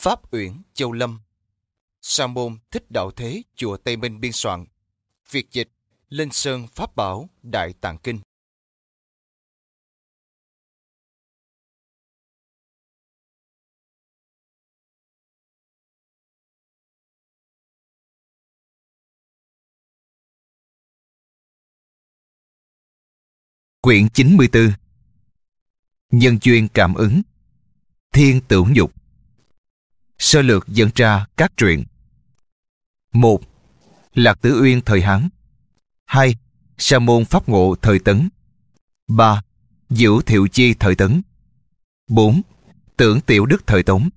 Pháp Uyển Châu Lâm. Sa môn Thích Đạo Thế Chùa Tây Minh biên soạn. Việt dịch Linh Sơn Pháp Bảo Đại Tạng Kinh. Quyển 94 Nhân duyên cảm ứng. Thiên tưởng dục. Sơ lược dẫn ra các truyện một, Lạc Tử Uyên thời Hán 2. Sa môn Pháp Ngộ thời Tấn 3. Diễu Thiệu Chi thời Tấn 4. Tưởng Tiểu Đức thời Tống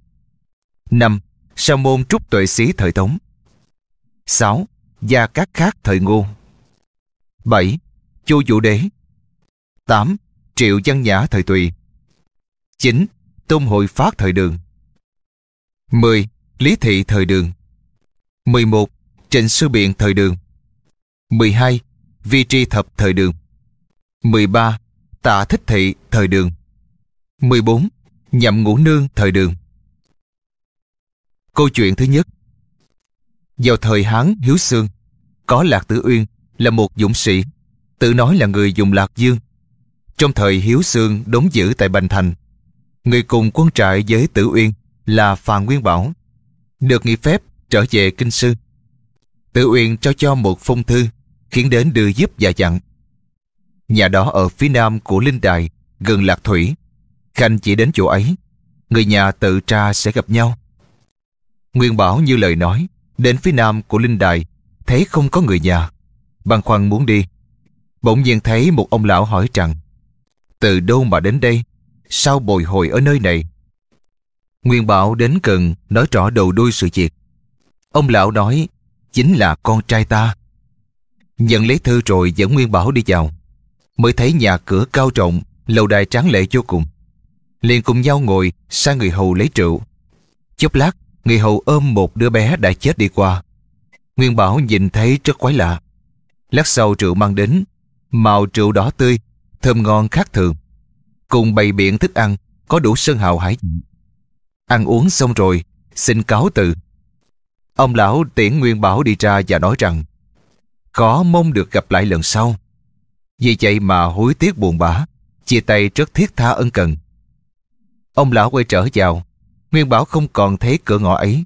5. Sa môn Trúc Tuệ Xí thời Tống 6. Gia Cát Khác thời Ngô 7. Chu Vũ Đế 8. Triệu Văn Nhã thời Tùy 9. Tôn Hội Phát thời Đường 10. Lý Thị thời Đường 11. Trịnh Sư Biện thời Đường 12. Vi Tri Thập thời Đường 13. Tạ Thích Thị thời Đường 14. Nhậm Ngũ Nương thời Đường Câu chuyện thứ nhất Vào thời Hán Hiếu Sương, Có Lạc Tử Uyên là một dũng sĩ, Tự nói là người dùng Lạc Dương Trong thời Hiếu Sương đóng giữ tại Bành Thành, Người cùng quân trại với Tử Uyên là phàm Nguyên Bảo, Được nghỉ phép trở về Kinh Sư. Tự Uyên trao cho một phong thư, khiến đến đưa giúp và dặn. Nhà đó ở phía nam của linh đài, gần lạc thủy. Khanh chỉ đến chỗ ấy, người nhà tự tra sẽ gặp nhau. Nguyên bảo như lời nói, đến phía nam của linh đài, thấy không có người nhà. Băn khoăn muốn đi, bỗng nhiên thấy một ông lão hỏi rằng, từ đâu mà đến đây? Sao bồi hồi ở nơi này? Nguyên bảo đến gần, nói rõ đầu đuôi sự việc. Ông lão nói, chính là con trai ta. Nhận lấy thư rồi dẫn nguyên bảo đi vào. Mới thấy nhà cửa cao rộng lầu đài tráng lệ vô cùng. Liền cùng nhau ngồi sang người hầu lấy rượu. Chốc lát, người hầu ôm một đứa bé đã chết đi qua. Nguyên bảo nhìn thấy rất quái lạ. Lát sau rượu mang đến, màu rượu đỏ tươi, thơm ngon khác thường. Cùng bày biện thức ăn, có đủ sơn hào hải vị ăn uống xong rồi xin cáo từ ông lão tiễn nguyên bảo đi ra và nói rằng khó mong được gặp lại lần sau. Vì vậy mà hối tiếc buồn bã, chia tay rất thiết tha ân cần. Ông lão quay trở vào, Nguyên Bảo không còn thấy cửa ngõ ấy,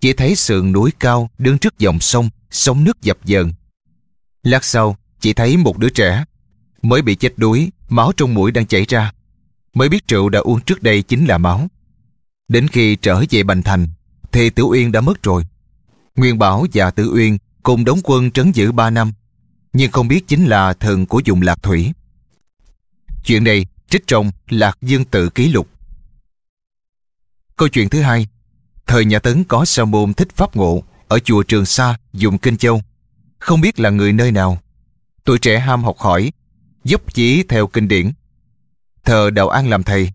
chỉ thấy sườn núi cao đứng trước dòng sông, sông nước dập dờn. Lát sau, chỉ thấy một đứa trẻ, mới bị chết đuối, máu trong mũi đang chảy ra. Mới biết rượu đã uống trước đây chính là máu. Đến khi trở về Bành Thành, thì Tử Uyên đã mất rồi. Nguyên Bảo và Tử Uyên cùng đóng quân trấn giữ 3 năm, nhưng không biết chính là thần của dùng lạc thủy. Chuyện này trích trong Lạc Dương Tự Ký Lục. Câu chuyện thứ hai, thời nhà Tấn có sa môn thích pháp ngộ ở chùa Trường Sa, dùng Kinh Châu. Không biết là người nơi nào. Tuổi trẻ ham học hỏi, dốc chỉ theo kinh điển. Thờ Đạo An làm thầy,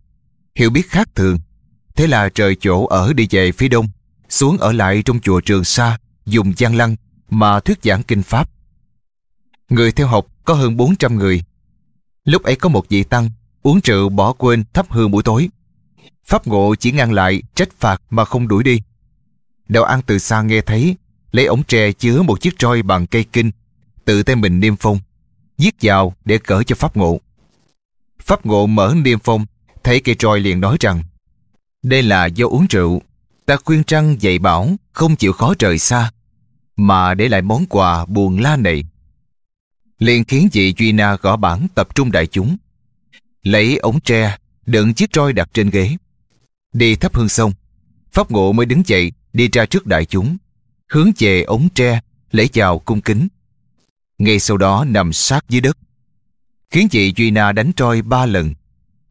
hiểu biết khác thường. Thế là trời chỗ ở đi về phía đông, xuống ở lại trong chùa Trường Sa, dùng gian lăng mà thuyết giảng kinh Pháp. Người theo học có hơn 400 người. Lúc ấy có một vị tăng uống rượu bỏ quên thắp hương buổi tối. Pháp ngộ chỉ ngăn lại trách phạt mà không đuổi đi. Đạo An từ xa nghe thấy lấy ống tre chứa một chiếc roi bằng cây kinh tự tay mình niêm phong giết vào để cỡ cho Pháp ngộ. Pháp ngộ mở niêm phong thấy cây roi liền nói rằng đây là do uống rượu ta khuyên trăng dạy bảo không chịu khó rời xa mà để lại món quà buồn la này. liền khiến chị Duy Na gõ bản tập trung đại chúng. Lấy ống tre, đựng chiếc roi đặt trên ghế. Đi thắp hương xong, Pháp Ngộ mới đứng dậy đi ra trước đại chúng, hướng về ống tre, lễ chào cung kính. Ngay sau đó nằm sát dưới đất. Khiến chị Duy Na đánh roi ba lần.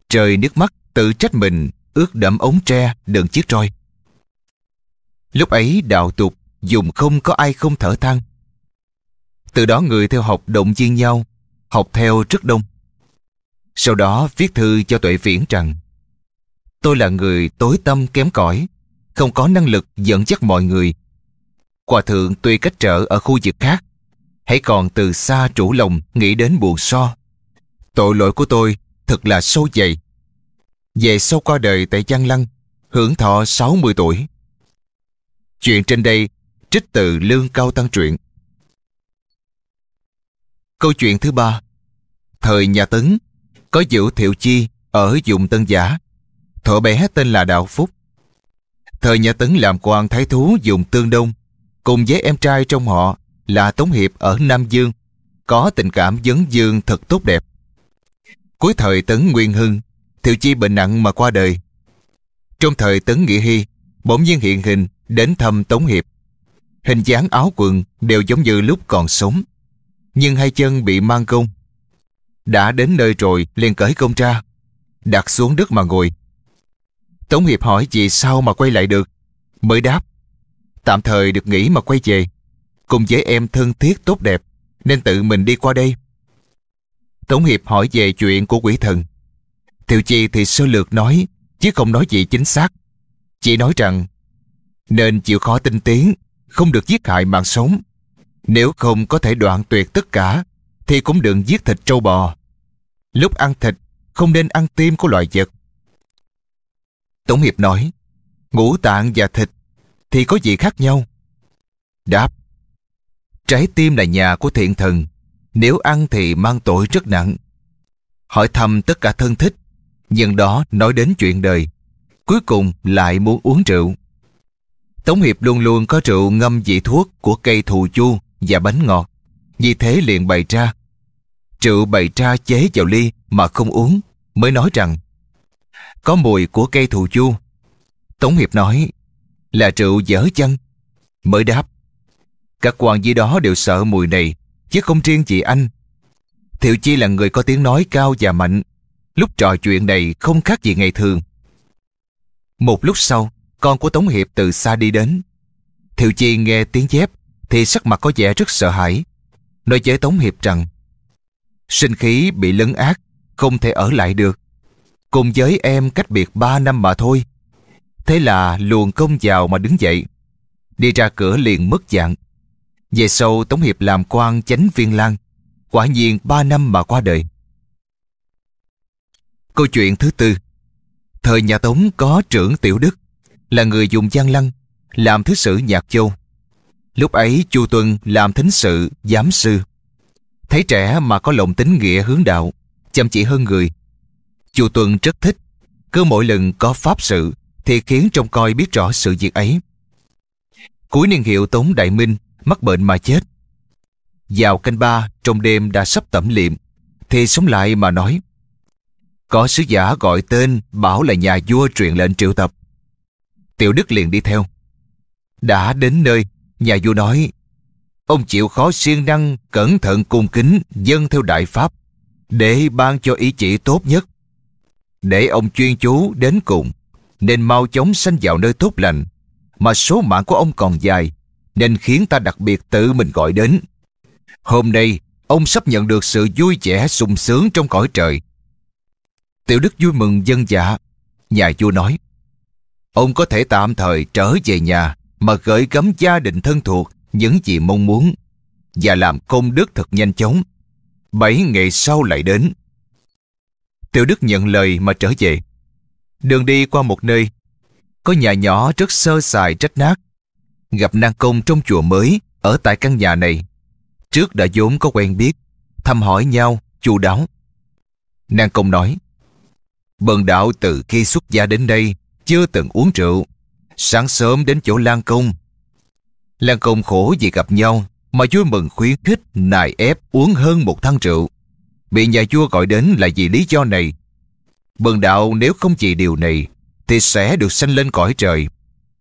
Trời nước mắt tự trách mình ướt đẫm ống tre đựng chiếc roi. Lúc ấy đạo tục dùng không có ai không thở than. Từ đó người theo học động viên nhau, học theo rất đông. Sau đó viết thư cho tuệ viễn rằng Tôi là người tối tâm kém cỏi, không có năng lực dẫn dắt mọi người. Hòa thượng tuy cách trở ở khu vực khác, hãy còn từ xa chủ lòng nghĩ đến buồn so. Tội lỗi của tôi thật là sâu dày. Về sau qua đời tại Giang Lăng, hưởng thọ 60 tuổi, Chuyện trên đây trích từ Lương Cao Tăng Truyện. Câu chuyện thứ ba Thời nhà Tấn, có Vũ Thiệu Chi ở vùng Tân Giả. Thổ bé tên là Đạo Phúc. Thời nhà Tấn làm quan thái thú dùng Tương Đông, cùng với em trai trong họ là Tống Hiệp ở Nam Dương, có tình cảm dấn dương thật tốt đẹp. Cuối thời Tấn Nguyên Hưng, Thiệu Chi bệnh nặng mà qua đời. Trong thời Tấn Nghĩa Hy, bỗng nhiên hiện hình đến thăm Tống Hiệp. Hình dáng áo quần đều giống như lúc còn sống, nhưng hai chân bị mang công. Đã đến nơi rồi liền cởi công ra, đặt xuống đất mà ngồi. Tống Hiệp hỏi vì sao mà quay lại được, mới đáp. Tạm thời được nghỉ mà quay về, cùng với em thân thiết tốt đẹp, nên tự mình đi qua đây. Tống Hiệp hỏi về chuyện của quỷ thần. Thiệu Chi thì sơ lược nói, chứ không nói gì chính xác. Chỉ nói rằng, nên chịu khó tinh tiến, không được giết hại mạng sống. Nếu không có thể đoạn tuyệt tất cả, thì cũng đừng giết thịt trâu bò. Lúc ăn thịt, không nên ăn tim của loài vật. Tổng Hiệp nói, ngũ tạng và thịt thì có gì khác nhau? Đáp, trái tim là nhà của thiện thần, nếu ăn thì mang tội rất nặng. Hỏi thăm tất cả thân thích, nhân đó nói đến chuyện đời, cuối cùng lại muốn uống rượu. Tống Hiệp luôn luôn có rượu ngâm vị thuốc của cây thù chu và bánh ngọt, vì thế liền bày ra. Rượu bày ra chế vào ly mà không uống, mới nói rằng có mùi của cây thù chu. Tống Hiệp nói là rượu dở chân Mới đáp các quan dưới đó đều sợ mùi này, chứ không riêng chị anh. Thiệu Chi là người có tiếng nói cao và mạnh, lúc trò chuyện này không khác gì ngày thường. Một lúc sau, con của Tống Hiệp từ xa đi đến. Thiệu Chi nghe tiếng dép, thì sắc mặt có vẻ rất sợ hãi. Nói với Tống Hiệp rằng, sinh khí bị lấn át, không thể ở lại được. Cùng với em cách biệt ba năm mà thôi. Thế là luồn công vào mà đứng dậy. Đi ra cửa liền mất dạng. Về sau Tống Hiệp làm quan chánh viên lang, quả nhiên ba năm mà qua đời. Câu chuyện thứ tư Thời nhà Tống có trưởng Tiểu Đức, là người dùng gian lăng, làm thứ sử Nhạc Châu. Lúc ấy Chu Tuân làm thính sự, giám sư. Thấy trẻ mà có lòng tính nghĩa hướng đạo, chăm chỉ hơn người. Chu Tuân rất thích, cứ mỗi lần có pháp sự thì khiến trông coi biết rõ sự việc ấy. Cuối niên hiệu Tống Đại Minh mắc bệnh mà chết. Vào canh ba, trong đêm đã sắp tẩm liệm, thì sống lại mà nói. Có sứ giả gọi tên, bảo là nhà vua truyền lệnh triệu tập. Tiểu Đức liền đi theo. Đã đến nơi, nhà vua nói, ông chịu khó siêng năng, cẩn thận cung kính, dân theo đại pháp, để ban cho ý chỉ tốt nhất. Để ông chuyên chú đến cùng, nên mau chóng sanh vào nơi tốt lành, mà số mạng của ông còn dài, nên khiến ta đặc biệt tự mình gọi đến. Hôm nay, ông sắp nhận được sự vui vẻ sung sướng trong cõi trời. Tiểu Đức vui mừng dân dạ. Nhà vua nói, ông có thể tạm thời trở về nhà mà gửi gắm gia đình thân thuộc những gì mong muốn và làm công đức thật nhanh chóng. Bảy ngày sau lại đến. Tiểu Đức nhận lời mà trở về. Đường đi qua một nơi, có nhà nhỏ rất sơ sài trách nát gặp Năng Công trong chùa mới ở tại căn nhà này. Trước đã vốn có quen biết, thăm hỏi nhau, chu đáo. Năng Công nói, Bần đạo từ khi xuất gia đến đây chưa từng uống rượu. Sáng sớm đến chỗ Lan Công. Lan Công khổ vì gặp nhau mà vui mừng khuyến khích nài ép uống hơn một thăng rượu. Bị nhà vua gọi đến là vì lý do này. Bần đạo nếu không vì điều này thì sẽ được sanh lên cõi trời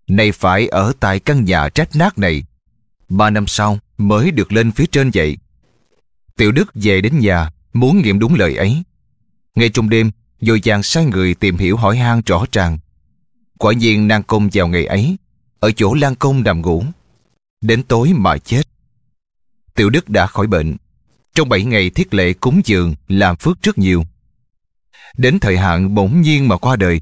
nay phải ở tại căn nhà trách nát này. Ba năm sau mới được lên phía trên vậy. Tiểu Đức về đến nhà, muốn nghiệm đúng lời ấy. Ngay trong đêm, dội vàng sai người tìm hiểu hỏi han rõ ràng. Quả nhiên nàng công vào ngày ấy, ở chỗ Lan Công nằm ngủ. Đến tối mà chết. Tiểu Đức đã khỏi bệnh. Trong bảy ngày thiết lệ cúng dường làm phước rất nhiều. Đến thời hạn bỗng nhiên mà qua đời.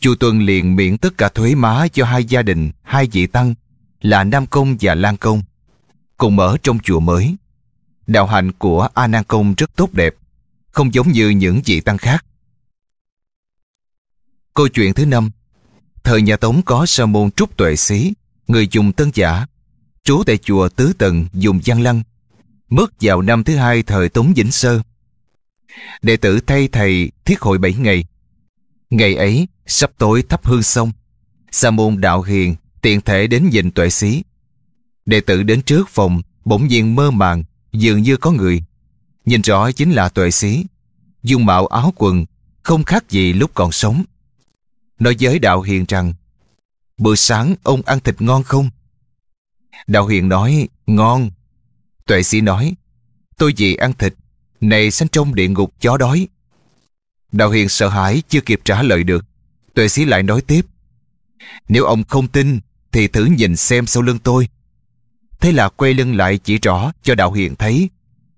Chu Tuân liền miễn tất cả thuế má cho hai gia đình, hai vị tăng là Nam Công và Lan Công, cùng ở trong chùa mới. Đạo hạnh của A Nan Công rất tốt đẹp, không giống như những vị tăng khác. Câu chuyện thứ năm Thời nhà Tống có sa môn Trúc Tuệ Xí, người dùng tân giả, trú tại chùa Tứ Tần dùng Giang Lăng, mất vào năm thứ hai thời Tống Vĩnh Sơ. Đệ tử thay thầy thiết hội bảy ngày. Ngày ấy, sắp tối thắp hương xong, Sa môn đạo hiền tiện thể đến nhìn tuệ xí. Đệ tử đến trước phòng, bỗng nhiên mơ màng, dường như có người. Nhìn rõ chính là tuệ xí. Dung mạo áo quần, không khác gì lúc còn sống. Nói với đạo hiền rằng, bữa sáng ông ăn thịt ngon không? Đạo hiền nói, ngon. Tuệ sĩ nói, tôi gì ăn thịt, này sanh trong địa ngục chó đói. Đạo hiền sợ hãi chưa kịp trả lời được. Tuệ sĩ lại nói tiếp, nếu ông không tin, thì thử nhìn xem sau lưng tôi. Thế là quay lưng lại chỉ rõ cho đạo hiền thấy,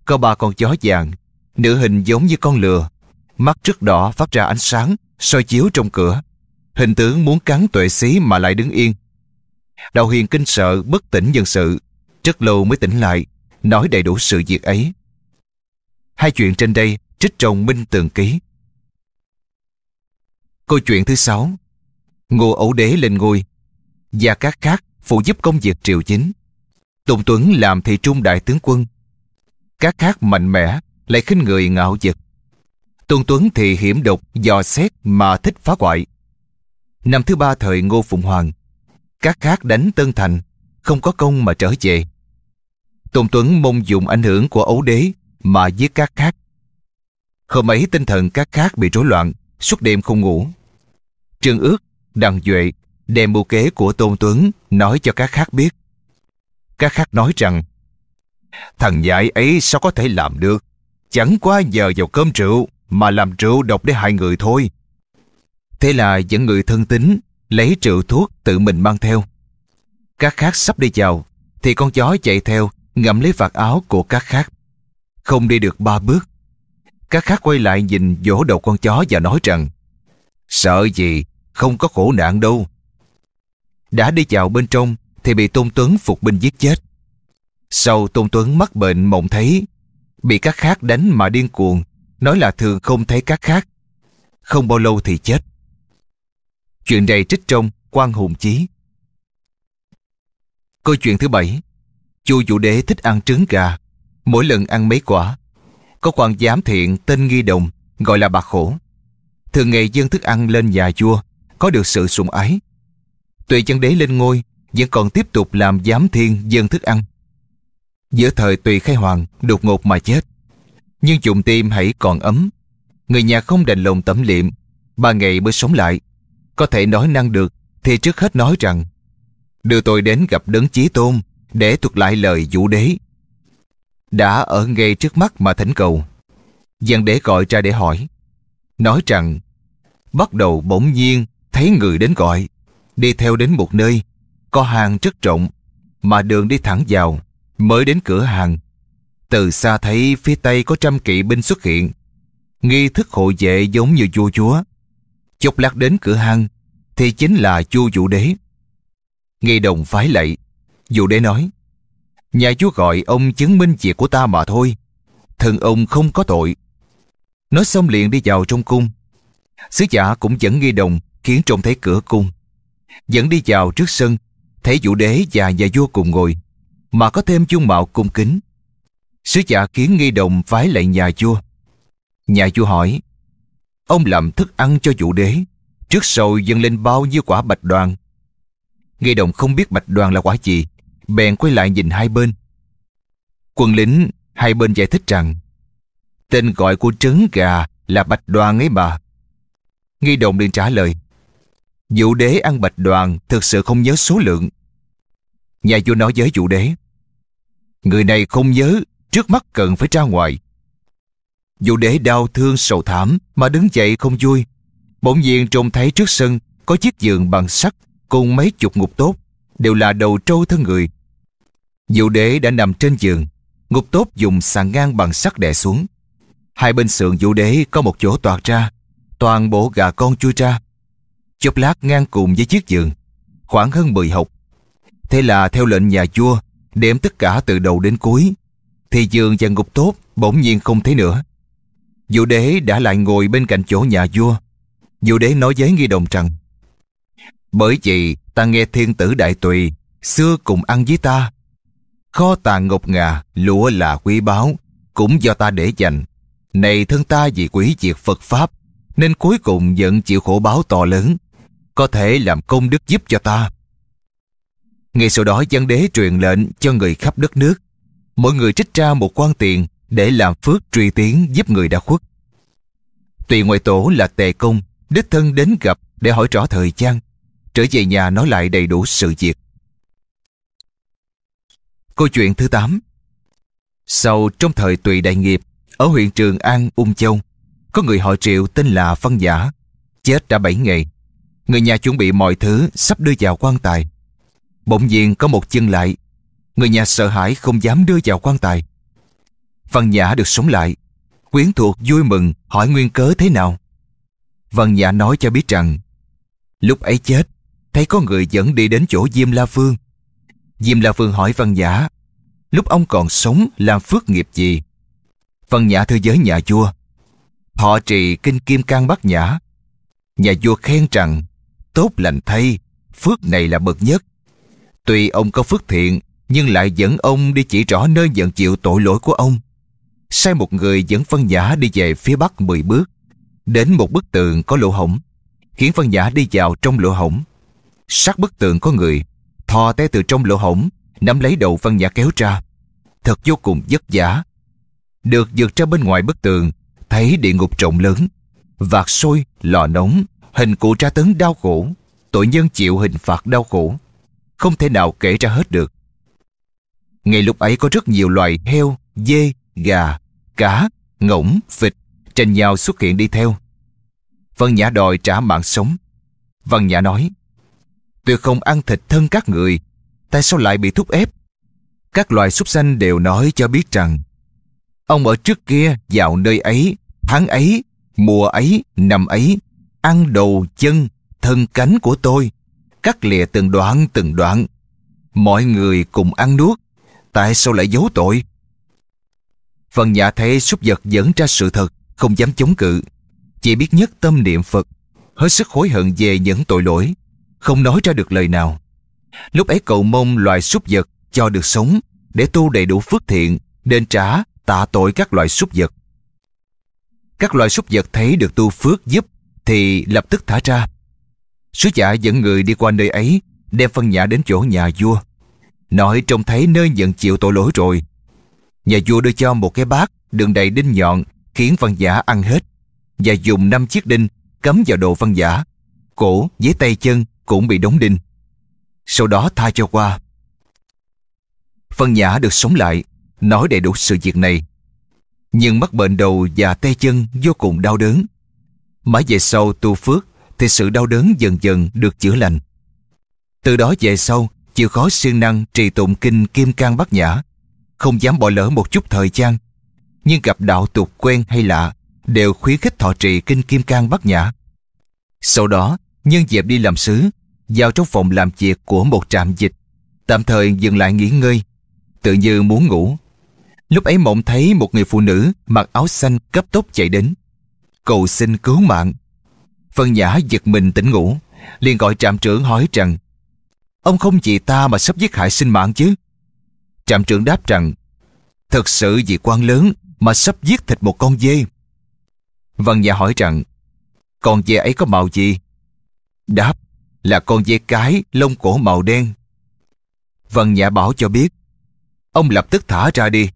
có ba con chó vàng, nửa hình giống như con lừa, mắt rất đỏ phát ra ánh sáng, soi chiếu trong cửa. Hình tướng muốn cắn tuệ xí mà lại đứng yên. Đạo hiền kinh sợ bất tỉnh dân sự, rất lâu mới tỉnh lại, nói đầy đủ sự việc ấy. Hai chuyện trên đây trích trong Minh Tường Ký. Câu chuyện thứ sáu Ngô ẩu đế lên ngôi và các khác phụ giúp công việc triều chính. Tùng Tuấn làm thị trung đại tướng quân. Các khác mạnh mẽ lại khinh người ngạo vật. Tôn Tuấn thì hiểm độc, dò xét mà thích phá hoại. Năm thứ ba thời Ngô Phụng Hoàng, các khác đánh Tân Thành, không có công mà trở về. Tôn Tuấn mong dùng ảnh hưởng của ấu đế mà giết các khác. Hôm ấy tinh thần các khác bị rối loạn, suốt đêm không ngủ. Trương ước, đằng duệ đem mưu kế của Tôn Tuấn nói cho các khác biết. Các khác nói rằng Thằng dại ấy sao có thể làm được? Chẳng qua giờ vào cơm rượu mà làm rượu độc để hại người thôi. Thế là dẫn người thân tín lấy rượu thuốc tự mình mang theo. Các khác sắp đi vào thì con chó chạy theo ngậm lấy vạt áo của các khác. Không đi được ba bước. Các khác quay lại nhìn vỗ đầu con chó và nói rằng Sợ gì, không có khổ nạn đâu. Đã đi vào bên trong thì bị Tôn Tuấn phục binh giết chết. Sau Tôn Tuấn mắc bệnh mộng thấy, bị các khác đánh mà điên cuồng, nói là thường không thấy các khác. Không bao lâu thì chết. Chuyện này trích trong quan hùng chí. Câu chuyện thứ bảy Chu Vũ Đế thích ăn trứng gà, mỗi lần ăn mấy quả. Có quan giám thiện tên Nghi Đồng, gọi là bà khổ. Thường ngày dân thức ăn lên nhà vua, có được sự sủng ái. Tuệ chân đế lên ngôi, vẫn còn tiếp tục làm giám thiên dân thức ăn. Giữa thời tùy khai hoàng, đột ngột mà chết. Nhưng dụng tim hãy còn ấm. Người nhà không đành lòng tẩm liệm, ba ngày mới sống lại. Có thể nói năng được, thì trước hết nói rằng đưa tôi đến gặp đấng chí tôn để thuật lại lời vũ đế. Đã ở ngay trước mắt mà thỉnh cầu. Dân đế gọi ra để hỏi. Nói rằng bắt đầu bỗng nhiên thấy người đến gọi, đi theo đến một nơi, có hàng rất rộng, mà đường đi thẳng vào, mới đến cửa hàng. Từ xa thấy phía tây có trăm kỵ binh xuất hiện, nghi thức hộ vệ giống như vua chúa. Chốc lát đến cửa hang, thì chính là chu vũ đế. Nghi đồng phái lạy, vũ đế nói, nhà chúa gọi ông chứng minh việc của ta mà thôi, thân ông không có tội. Nói xong liền đi vào trong cung. Sứ giả cũng dẫn nghi đồng khiến trông thấy cửa cung. Dẫn đi vào trước sân, thấy vũ đế và nhà vua cùng ngồi, mà có thêm chung mạo cung kính. Sứ giả khiến nghi đồng phái lại nhà vua. Nhà vua hỏi, ông làm thức ăn cho vũ đế, trước sau dâng lên bao nhiêu quả bạch đoàn. Nghi đồng không biết bạch đoàn là quả gì, bèn quay lại nhìn hai bên. Quân lính hai bên giải thích rằng, tên gọi của trứng gà là bạch đoàn ấy mà. Nghi đồng liền trả lời, Vũ đế ăn bạch đoàn thực sự không nhớ số lượng. Nhà vua nói với vũ đế, Người này không nhớ, trước mắt cần phải ra ngoài. Vũ đế đau thương sầu thảm mà đứng dậy không vui. Bỗng nhiên trông thấy trước sân có chiếc giường bằng sắt cùng mấy chục ngục tốt, đều là đầu trâu thân người. Vũ đế đã nằm trên giường, ngục tốt dùng sàn ngang bằng sắt đè xuống. Hai bên sườn vũ đế có một chỗ toạt ra, toàn bộ gà con chui ra, chốc lát ngang cùng với chiếc giường, khoảng hơn 10 hộp. Thế là theo lệnh nhà vua, đếm tất cả từ đầu đến cuối, thì giường và ngục tốt bỗng nhiên không thấy nữa. Vũ đế đã lại ngồi bên cạnh chỗ nhà vua. Vũ đế nói với nghi đồng rằng, bởi vì ta nghe thiên tử đại tùy, xưa cùng ăn với ta. Kho tàng ngọc ngà, lúa là quý báu, cũng do ta để dành. Này thân ta vì quý diệt Phật Pháp, nên cuối cùng vẫn chịu khổ báo to lớn, có thể làm công đức giúp cho ta. Ngay sau đó dân đế truyền lệnh cho người khắp đất nước. Mỗi người trích ra một quan tiền để làm phước truy tiến giúp người đã khuất. Tùy ngoại tổ là tề công, đích thân đến gặp để hỏi rõ thời gian, trở về nhà nói lại đầy đủ sự việc. Câu chuyện thứ 8 Sau trong thời tùy đại nghiệp, ở huyện Trường An, Ung Châu, có người họ triệu tên là Văn Giả, chết đã 7 ngày. Người nhà chuẩn bị mọi thứ sắp đưa vào quan tài. Bỗng nhiên có một chân lại. Người nhà sợ hãi không dám đưa vào quan tài. Văn Nhã được sống lại. Quyến thuộc vui mừng hỏi nguyên cớ thế nào. Văn Nhã nói cho biết rằng lúc ấy chết thấy có người dẫn đi đến chỗ Diêm La Vương. Diêm La Vương hỏi Văn Nhã lúc ông còn sống làm phước nghiệp gì. Văn Nhã thưa giới nhà vua họ trì kinh kim cang bát nhã. Nhà vua khen rằng tốt lành thay, phước này là bậc nhất. Tuy ông có phước thiện, nhưng lại dẫn ông đi chỉ rõ nơi nhận chịu tội lỗi của ông. Sai một người dẫn văn giả đi về phía bắc 10 bước, đến một bức tường có lỗ hổng, khiến văn giả đi vào trong lỗ hổng. Sát bức tường có người, thò tay từ trong lỗ hổng, nắm lấy đầu văn giả kéo ra. Thật vô cùng vất vả. Được vượt ra bên ngoài bức tường, thấy địa ngục rộng lớn, vạt sôi, lò nóng, hình cụ tra tấn đau khổ, tội nhân chịu hình phạt đau khổ, không thể nào kể ra hết được. Ngay lúc ấy có rất nhiều loài heo, dê, gà, cá, ngỗng, vịt tranh nhau xuất hiện đi theo. Vân Nhã đòi trả mạng sống. Vân Nhã nói, tôi không ăn thịt thân các người, tại sao lại bị thúc ép? Các loài súc sanh đều nói cho biết rằng, ông ở trước kia vào nơi ấy, tháng ấy, mùa ấy, năm ấy, ăn đầu chân, thân cánh của tôi, cắt lìa từng đoạn từng đoạn. Mọi người cùng ăn nuốt, tại sao lại giấu tội? Phần nhà thấy súc vật dẫn ra sự thật, không dám chống cự. Chỉ biết nhất tâm niệm Phật, hết sức hối hận về những tội lỗi, không nói ra được lời nào. Lúc ấy cậu mong loài súc vật cho được sống để tu đầy đủ phước thiện, đền trả, tạ tội các loài súc vật. Các loài súc vật thấy được tu phước giúp thì lập tức thả ra. Sứ giả dẫn người đi qua nơi ấy, đem phân nhã đến chỗ nhà vua. Nói trông thấy nơi nhận chịu tội lỗi rồi. Nhà vua đưa cho một cái bát đựng đầy đinh nhọn khiến văn giả ăn hết và dùng năm chiếc đinh cắm vào đồ văn giả. Cổ với tay chân cũng bị đóng đinh. Sau đó tha cho qua. Văn giả được sống lại, nói đầy đủ sự việc này. Nhưng mắc bệnh đầu và tay chân vô cùng đau đớn. Mãi về sau tu phước thì sự đau đớn dần dần được chữa lành. Từ đó về sau, chịu khó siêng năng trì tụng kinh Kim Cang Bát Nhã, không dám bỏ lỡ một chút thời gian. Nhưng gặp đạo tục quen hay lạ, đều khuyến khích thọ trì kinh Kim Cang Bát Nhã. Sau đó, nhân dịp đi làm sứ, vào trong phòng làm việc của một trạm dịch, tạm thời dừng lại nghỉ ngơi, tự như muốn ngủ. Lúc ấy mộng thấy một người phụ nữ mặc áo xanh cấp tốc chạy đến, cầu xin cứu mạng. Phân Nhã giật mình tỉnh ngủ, liền gọi trạm trưởng hỏi rằng Ông không vì ta mà sắp giết hại sinh mạng chứ? Trạm trưởng đáp rằng Thật sự vì quan lớn mà sắp giết thịt một con dê. Văn nhà hỏi rằng, Con dê ấy có màu gì? Đáp, là con dê cái lông cổ màu đen. Văn nhà bảo cho biết, Ông lập tức thả ra đi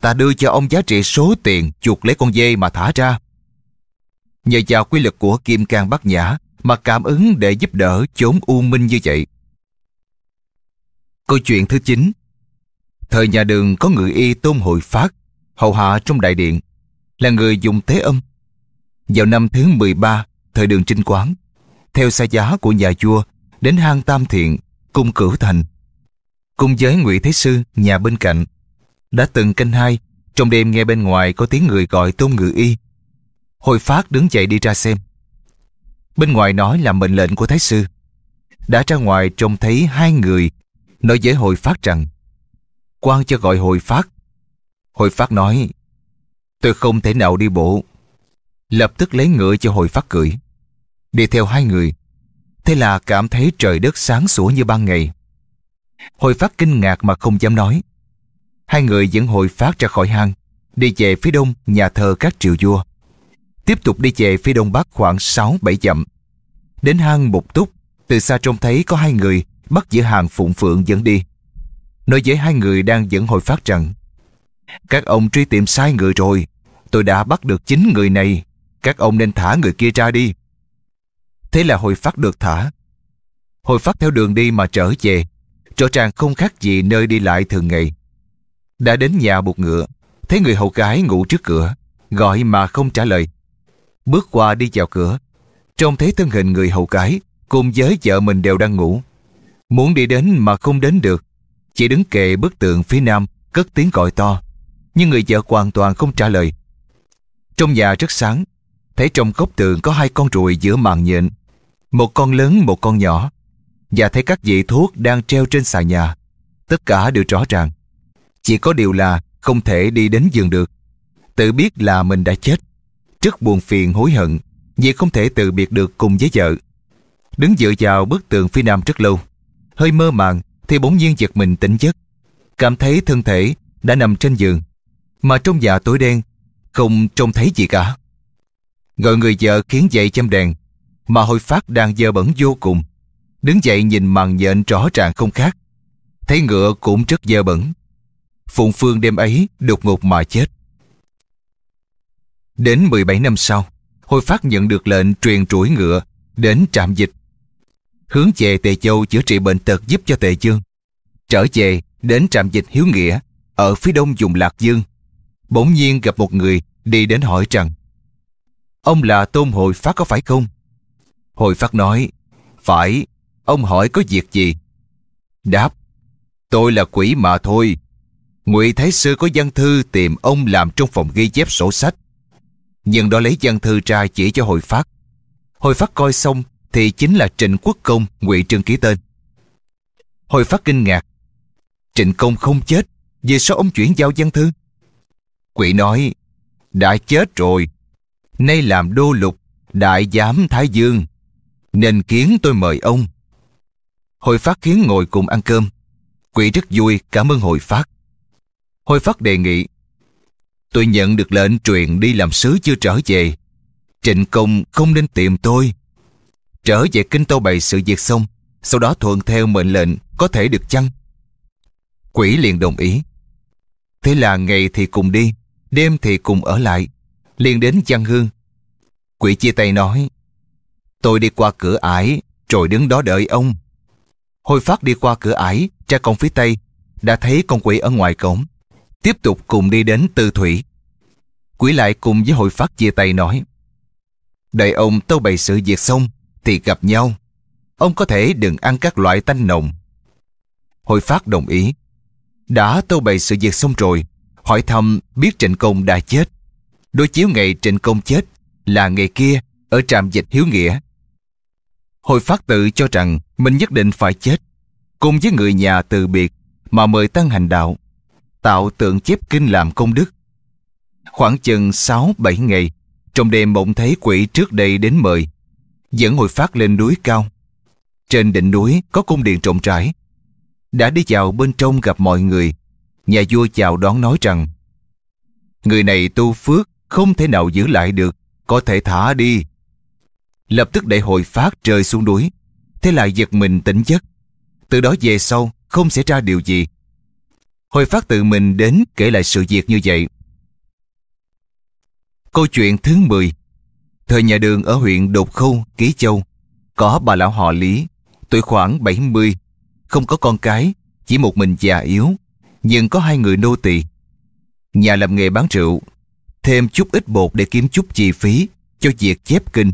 Ta đưa cho ông giá trị số tiền chuột lấy con dê mà thả ra. Nhờ vào quy lực của Kim Cang Bát Nhã mà cảm ứng để giúp đỡ chốn u minh như vậy. Câu chuyện thứ 9 Thời nhà đường có người y tôn hội phát, hầu hạ trong đại điện, là người dùng thế âm. Vào năm thứ 13, thời đường trinh quán, theo xa giá của nhà vua đến hang Tam Thiện, cung cửu thành. Cùng với ngụy Thế Sư, nhà bên cạnh, đã từng canh hai, trong đêm nghe bên ngoài có tiếng người gọi tôn ngự y Hồi phát đứng dậy đi ra xem. Bên ngoài nói là mệnh lệnh của Thái Sư. Đã ra ngoài trông thấy hai người nói với hồi phát rằng quan cho gọi hồi phát. Hồi phát nói tôi không thể nào đi bộ. Lập tức lấy ngựa cho hồi phát cưỡi. Đi theo hai người. Thế là cảm thấy trời đất sáng sủa như ban ngày. Hồi phát kinh ngạc mà không dám nói. Hai người dẫn hồi phát ra khỏi hang, đi về phía đông nhà thờ các triều vua. Tiếp tục đi về phía đông bắc khoảng 6-7 dặm. Đến hang một túc, từ xa trông thấy có hai người bắt giữ hàng phụng phượng dẫn đi. Nói với hai người đang dẫn hội phát rằng Các ông truy tìm sai người rồi, tôi đã bắt được chính người này, các ông nên thả người kia ra đi. Thế là hội phát được thả. hội phát theo đường đi mà trở về, rõ ràng không khác gì nơi đi lại thường ngày. Đã đến nhà buộc ngựa, thấy người hầu gái ngủ trước cửa, gọi mà không trả lời. Bước qua đi vào cửa, trông thấy thân hình người hầu gái cùng với vợ mình đều đang ngủ. Muốn đi đến mà không đến được, chỉ đứng kề bức tượng phía nam, cất tiếng gọi to. Nhưng người vợ hoàn toàn không trả lời. Trong nhà rất sáng, thấy trong góc tường có hai con ruồi giữa màn nhện. Một con lớn, một con nhỏ. Và thấy các vị thuốc đang treo trên xà nhà. Tất cả đều rõ ràng. Chỉ có điều là không thể đi đến giường được. Tự biết là mình đã chết. Rất buồn phiền hối hận vì không thể từ biệt được cùng với vợ. Đứng dựa vào bức tường phía nam rất lâu. Hơi mơ màng thì bỗng nhiên giật mình tỉnh giấc. Cảm thấy thân thể đã nằm trên giường. Mà trong dạ tối đen không trông thấy gì cả. Gọi người vợ khiến dậy châm đèn, mà hồi phát đang dơ bẩn vô cùng. Đứng dậy nhìn màn nhện rõ ràng không khác. Thấy ngựa cũng rất dơ bẩn. Phụng Phương đêm ấy đột ngột mà chết. Đến 17 năm sau, Hồi Phát nhận được lệnh truyền trũi ngựa đến trạm dịch. Hướng về Tề Châu chữa trị bệnh tật giúp cho Tề Dương. Trở về đến trạm dịch Hiếu Nghĩa ở phía đông vùng Lạc Dương. Bỗng nhiên gặp một người đi đến hỏi rằng Ông là Tôn Hồi Phát có phải không? Hồi Phát nói Phải, ông hỏi có việc gì? Đáp Tôi là quỷ mà thôi Ngụy Thái Sư có văn thư tìm ông làm trong phòng ghi chép sổ sách. Nhưng đó lấy văn thư ra chỉ cho Hồi Phát. Hồi Phát coi xong thì chính là Trịnh Quốc Công Ngụy Trương ký tên. Hồi Phát kinh ngạc. Trịnh Công không chết, vì sao ông chuyển giao văn thư? Quỷ nói, đã chết rồi, nay làm đô lục, đại giám Thái Dương, nên kiến tôi mời ông. Hồi Phát khiến ngồi cùng ăn cơm. Quỷ rất vui cảm ơn Hồi Phát. Hồi Phát đề nghị, tôi nhận được lệnh truyền đi làm sứ chưa trở về. Trịnh Công không nên tìm tôi. Trở về Kinh Tâu bày sự việc xong, sau đó thuận theo mệnh lệnh có thể được chăng? Quỷ liền đồng ý. Thế là ngày thì cùng đi, đêm thì cùng ở lại, liền đến chăn Hương. Quỷ chia tay nói, tôi đi qua cửa ải, rồi đứng đó đợi ông. Hồi phát đi qua cửa ải, ra con phía tây, đã thấy con quỷ ở ngoài cổng. Tiếp tục cùng đi đến Tư Thủy. Quỷ lại cùng với hội phát chia tay nói, đợi ông tâu bày sự việc xong, thì gặp nhau. Ông có thể đừng ăn các loại tanh nồng. Hội phát đồng ý. Đã tô bày sự việc xong rồi, hỏi thăm biết Trịnh Công đã chết. Đối chiếu ngày Trịnh Công chết là ngày kia ở trạm dịch Hiếu Nghĩa. Hồi phát tự cho rằng mình nhất định phải chết, cùng với người nhà từ biệt mà mời tăng hành đạo, tạo tượng chép kinh làm công đức. Khoảng chừng 6-7 ngày, trong đêm mộng thấy quỷ trước đây đến mời, dẫn hội phát lên núi cao. Trên đỉnh núi có cung điện rộng rãi. Đã đi vào bên trong gặp mọi người, nhà vua chào đón nói rằng Người này tu phước không thể nào giữ lại được, có thể thả đi. Lập tức đại hội phát rơi xuống núi, thế lại giật mình tỉnh giấc. Từ đó về sau không xảy ra điều gì. Hồi phát tự mình đến kể lại sự việc như vậy. Câu chuyện thứ 10 Thời nhà đường ở huyện Đột Khâu, Ký Châu, có bà lão họ Lý, tuổi khoảng 70, không có con cái, chỉ một mình già yếu, nhưng có hai người nô tỳ. Nhà làm nghề bán rượu, thêm chút ít bột để kiếm chút chi phí cho việc chép kinh.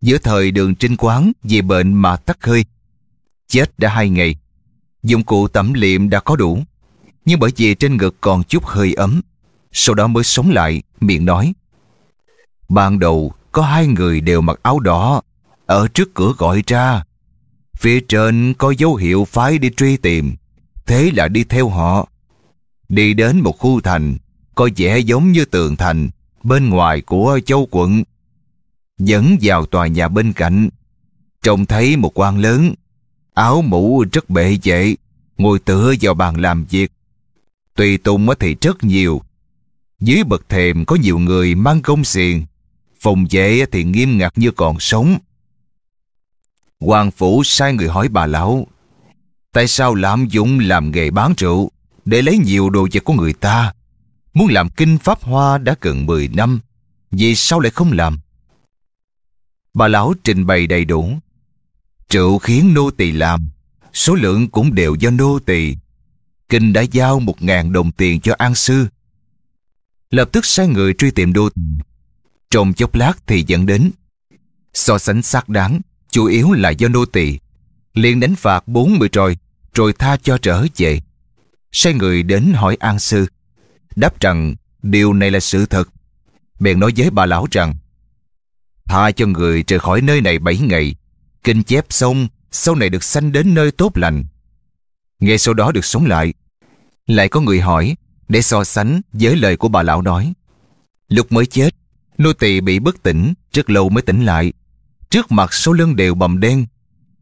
Giữa thời đường trinh quán vì bệnh mà tắt hơi. Chết đã hai ngày, dụng cụ tẩm liệm đã có đủ, nhưng bởi vì trên ngực còn chút hơi ấm, sau đó mới sống lại, miệng nói. Ban đầu có hai người đều mặc áo đỏ, ở trước cửa gọi ra. Phía trên có dấu hiệu phái đi truy tìm. Thế là đi theo họ. Đi đến một khu thành, có vẻ giống như tường thành, bên ngoài của châu quận. Dẫn vào tòa nhà bên cạnh, trông thấy một quan lớn. áo mũ rất bệ vệ, ngồi tựa vào bàn làm việc. Tùy tùng thì rất nhiều. Dưới bậc thềm có nhiều người mang công xiền, phòng vệ thì nghiêm ngặt như còn sống. Hoàng phủ sai người hỏi bà lão, tại sao lạm dụng làm nghề bán rượu để lấy nhiều đồ vật của người ta? Muốn làm kinh pháp hoa đã gần 10 năm, vì sao lại không làm? Bà lão trình bày đầy đủ. Rượu khiến nô tỳ làm, số lượng cũng đều do nô tỳ. Kinh đã giao một ngàn đồng tiền cho an sư. Lập tức sai người truy tìm đô tỳ. Trong chốc lát thì dẫn đến. So sánh xác đáng, chủ yếu là do nô tỳ liền đánh phạt 40 rồi, rồi tha cho trở về. Sai người đến hỏi an sư, đáp rằng điều này là sự thật. Bèn nói với bà lão rằng, tha cho người rời khỏi nơi này 7 ngày, kinh chép xong, sau này được sanh đến nơi tốt lành. Ngay sau đó được sống lại. Lại có người hỏi, để so sánh với lời của bà lão nói. Lúc mới chết, nô tỳ bị bất tỉnh, rất lâu mới tỉnh lại. Trước mặt sau lưng đều bầm đen.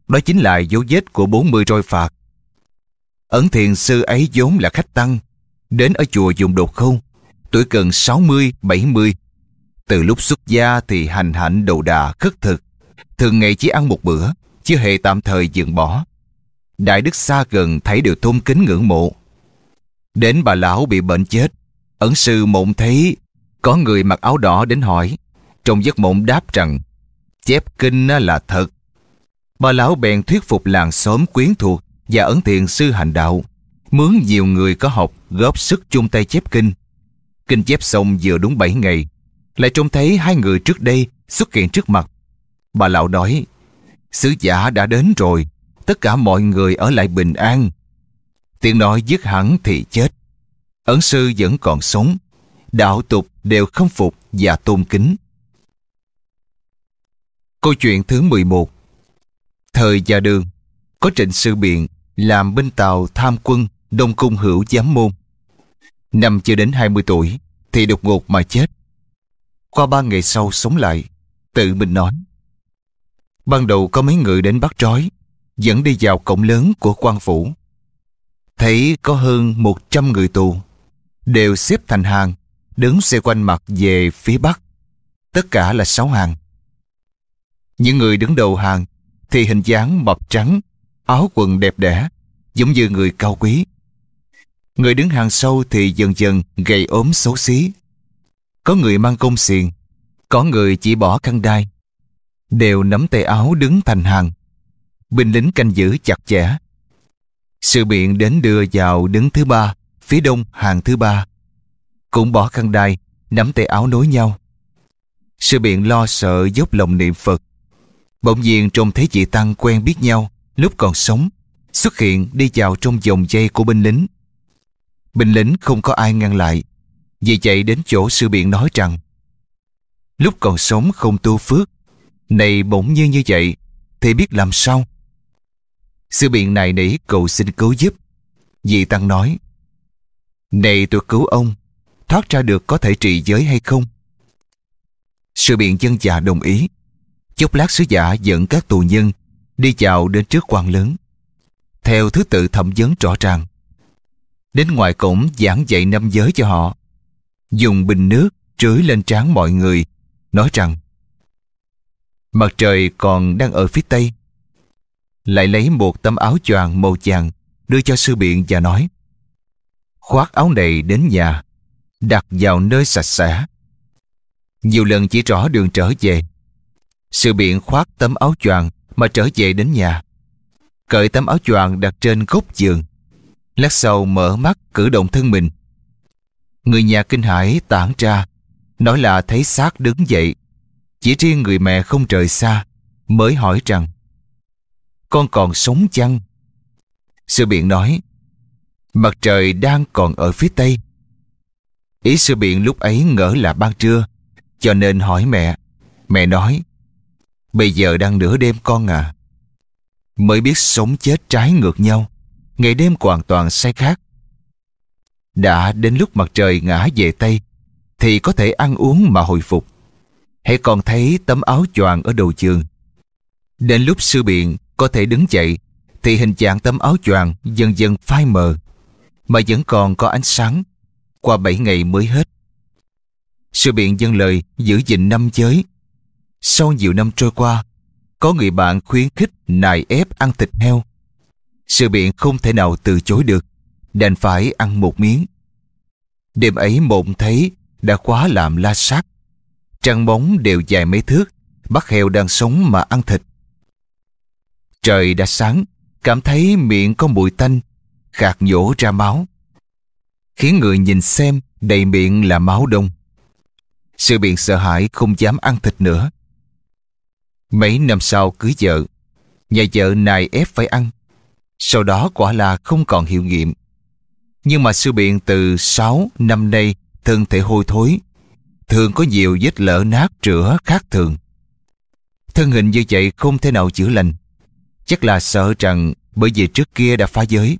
Đó chính là dấu vết của 40 roi phạt. Ẩn thiền sư ấy vốn là khách tăng, đến ở chùa dùng đột khâu, tuổi gần 60-70. Từ lúc xuất gia thì hành hạnh đầu đà khất thực, thường ngày chỉ ăn một bữa, chưa hề tạm thời dừng bỏ. Đại đức xa gần thấy đều tôn kính ngưỡng mộ. Đến bà lão bị bệnh chết, ẩn sư mộng thấy có người mặc áo đỏ đến hỏi. Trong giấc mộng đáp rằng chép kinh là thật. Bà lão bèn thuyết phục làng xóm quyến thuộc và ấn thiện sư hành đạo. Mướn nhiều người có học góp sức chung tay chép kinh. Kinh chép xong vừa đúng 7 ngày. Lại trông thấy hai người trước đây xuất hiện trước mặt. Bà lão nói, sứ giả đã đến rồi, tất cả mọi người ở lại bình an. Tiếng nói dứt hẳn thì chết. ấn sư vẫn còn sống. Đạo tục đều không phục và tôn kính. Câu chuyện thứ 11 Thời gia đường, có trịnh sư biện làm binh tàu tham quân Đông Cung hữu giám môn. Năm chưa đến 20 tuổi thì đột ngột mà chết. Qua ba ngày sau sống lại, tự mình nói. Ban đầu có mấy người đến bắt trói, dẫn đi vào cổng lớn của quan phủ. Thấy có hơn 100 người tù, đều xếp thành hàng, đứng xe quanh mặt về phía bắc. Tất cả là sáu hàng. Những người đứng đầu hàng thì hình dáng mập trắng, áo quần đẹp đẽ, giống như người cao quý. Người đứng hàng sau thì dần dần gầy ốm xấu xí. Có người mang công xiền, có người chỉ bỏ khăn đai. Đều nắm tay áo đứng thành hàng. Binh lính canh giữ chặt chẽ. Sự biện đến đưa vào đứng thứ ba, phía đông hàng thứ ba. Cũng bỏ khăn đai, nắm tay áo nối nhau. Sư biện lo sợ dốc lòng niệm Phật. Bỗng nhiên trông thấy chị Tăng quen biết nhau lúc còn sống, xuất hiện đi vào trong vòng dây của binh lính. Binh lính không có ai ngăn lại, vì chạy đến chỗ sư biện nói rằng lúc còn sống không tu phước, này bỗng nhiên như vậy, thì biết làm sao? Sư biện này nỉ cầu xin cứu giúp. vị Tăng nói, Này tôi cứu ông, thoát ra được có thể trị giới hay không? Sư biện dân già đồng ý. Chốc lát sứ giả dẫn các tù nhân đi chào đến trước quan lớn. Theo thứ tự thẩm vấn rõ ràng. Đến ngoài cổng giảng dạy năm giới cho họ. Dùng bình nước trưới lên trán mọi người, nói rằng Mặt trời còn đang ở phía tây. Lại lấy một tấm áo choàng màu vàng đưa cho sư biện và nói Khoác áo này đến nhà, đặt vào nơi sạch sẽ. Nhiều lần chỉ rõ đường trở về. sự biện khoác tấm áo choàng mà trở về đến nhà. Cởi tấm áo choàng đặt trên gốc giường. Lát sau mở mắt cử động thân mình. Người nhà kinh hãi tản ra, nói là thấy xác đứng dậy. Chỉ riêng người mẹ không trời xa mới hỏi rằng Con còn sống chăng? Sư biện nói Mặt trời đang còn ở phía tây. Ý sư biện lúc ấy ngỡ là ban trưa, cho nên hỏi mẹ. Mẹ nói Bây giờ đang nửa đêm con à. Mới biết sống chết trái ngược nhau. Ngày đêm hoàn toàn sai khác. Đã đến lúc mặt trời ngã về Tây thì có thể ăn uống mà hồi phục. Hãy còn thấy tấm áo choàng ở đầu giường. Đến lúc sư biện có thể đứng dậy thì hình dạng tấm áo choàng dần dần phai mờ, mà vẫn còn có ánh sáng, qua bảy ngày mới hết. sự biện dân lời giữ gìn năm giới. Sau nhiều năm trôi qua, có người bạn khuyến khích nài ép ăn thịt heo. sự biện không thể nào từ chối được, đành phải ăn một miếng. Đêm ấy mộng thấy đã quá làm la sát. Trăng bóng đều dài mấy thước, bắt heo đang sống mà ăn thịt. Trời đã sáng, cảm thấy miệng có mùi tanh, khạc nhổ ra máu. Khiến người nhìn xem đầy miệng là máu đông. Sự biện sợ hãi không dám ăn thịt nữa. Mấy năm sau cưới vợ, nhà vợ nài ép phải ăn. Sau đó quả là không còn hiệu nghiệm. Nhưng mà sư biện từ 6 năm nay thân thể hôi thối, thường có nhiều vết lở nát rửa khác thường. Thân hình như vậy không thể nào chữa lành. Chắc là sợ rằng bởi vì trước kia đã phá giới.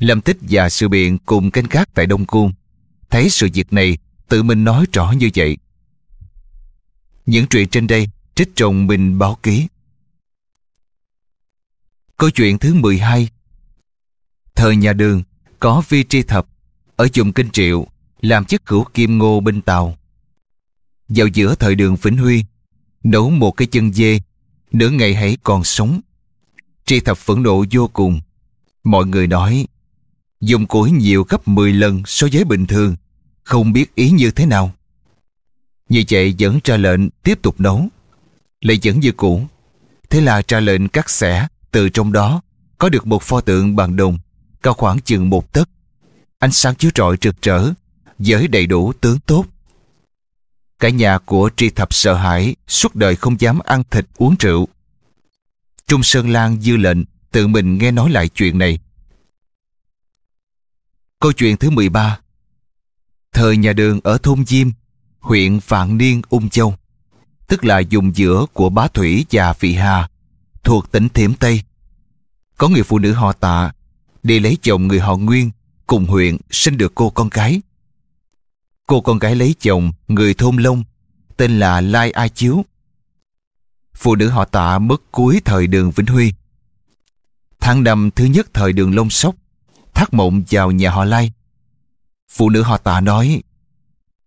Lâm Tích và sự biện cùng canh gác tại Đông Cung. Thấy sự việc này, tự mình nói rõ như vậy. Những chuyện trên đây trích chồng mình báo ký. Câu chuyện thứ 12 Thời nhà đường có vi tri thập ở vùng Kinh Triệu làm chức cửu kim ngô binh tàu. Vào giữa thời đường Vĩnh Huy, nấu một cái chân dê, nửa ngày hãy còn sống. Tri thập phẫn nộ vô cùng. Mọi người nói, dùng củi nhiều gấp 10 lần so với bình thường, không biết ý như thế nào. Như vậy vẫn ra lệnh tiếp tục nấu. Lại vẫn như cũ. Thế là ra lệnh cắt xẻ, từ trong đó có được một pho tượng bằng đồng, cao khoảng chừng một tấc. Ánh sáng chiếu rọi rực rỡ, với đầy đủ tướng tốt. Cả nhà của tri thập sợ hãi, suốt đời không dám ăn thịt uống rượu. Trung Sơn Lan dư lệnh, tự mình nghe nói lại chuyện này. Câu chuyện thứ 13 Thời nhà đường ở thôn Diêm, huyện Vạn Niên, Ung Châu, tức là dùng giữa của Bá Thủy và Vị Hà, thuộc tỉnh Thiểm Tây. Có người phụ nữ họ tạ, đi lấy chồng người họ Nguyên, cùng huyện sinh được cô con gái. Cô con gái lấy chồng người thôn Lông, tên là Lai A Chiếu. Phụ nữ họ tạ mất cuối thời đường Vĩnh Huy. Tháng năm thứ nhất thời đường Lông Sóc, thác mộng vào nhà họ Lai. Phụ nữ họ tạ nói,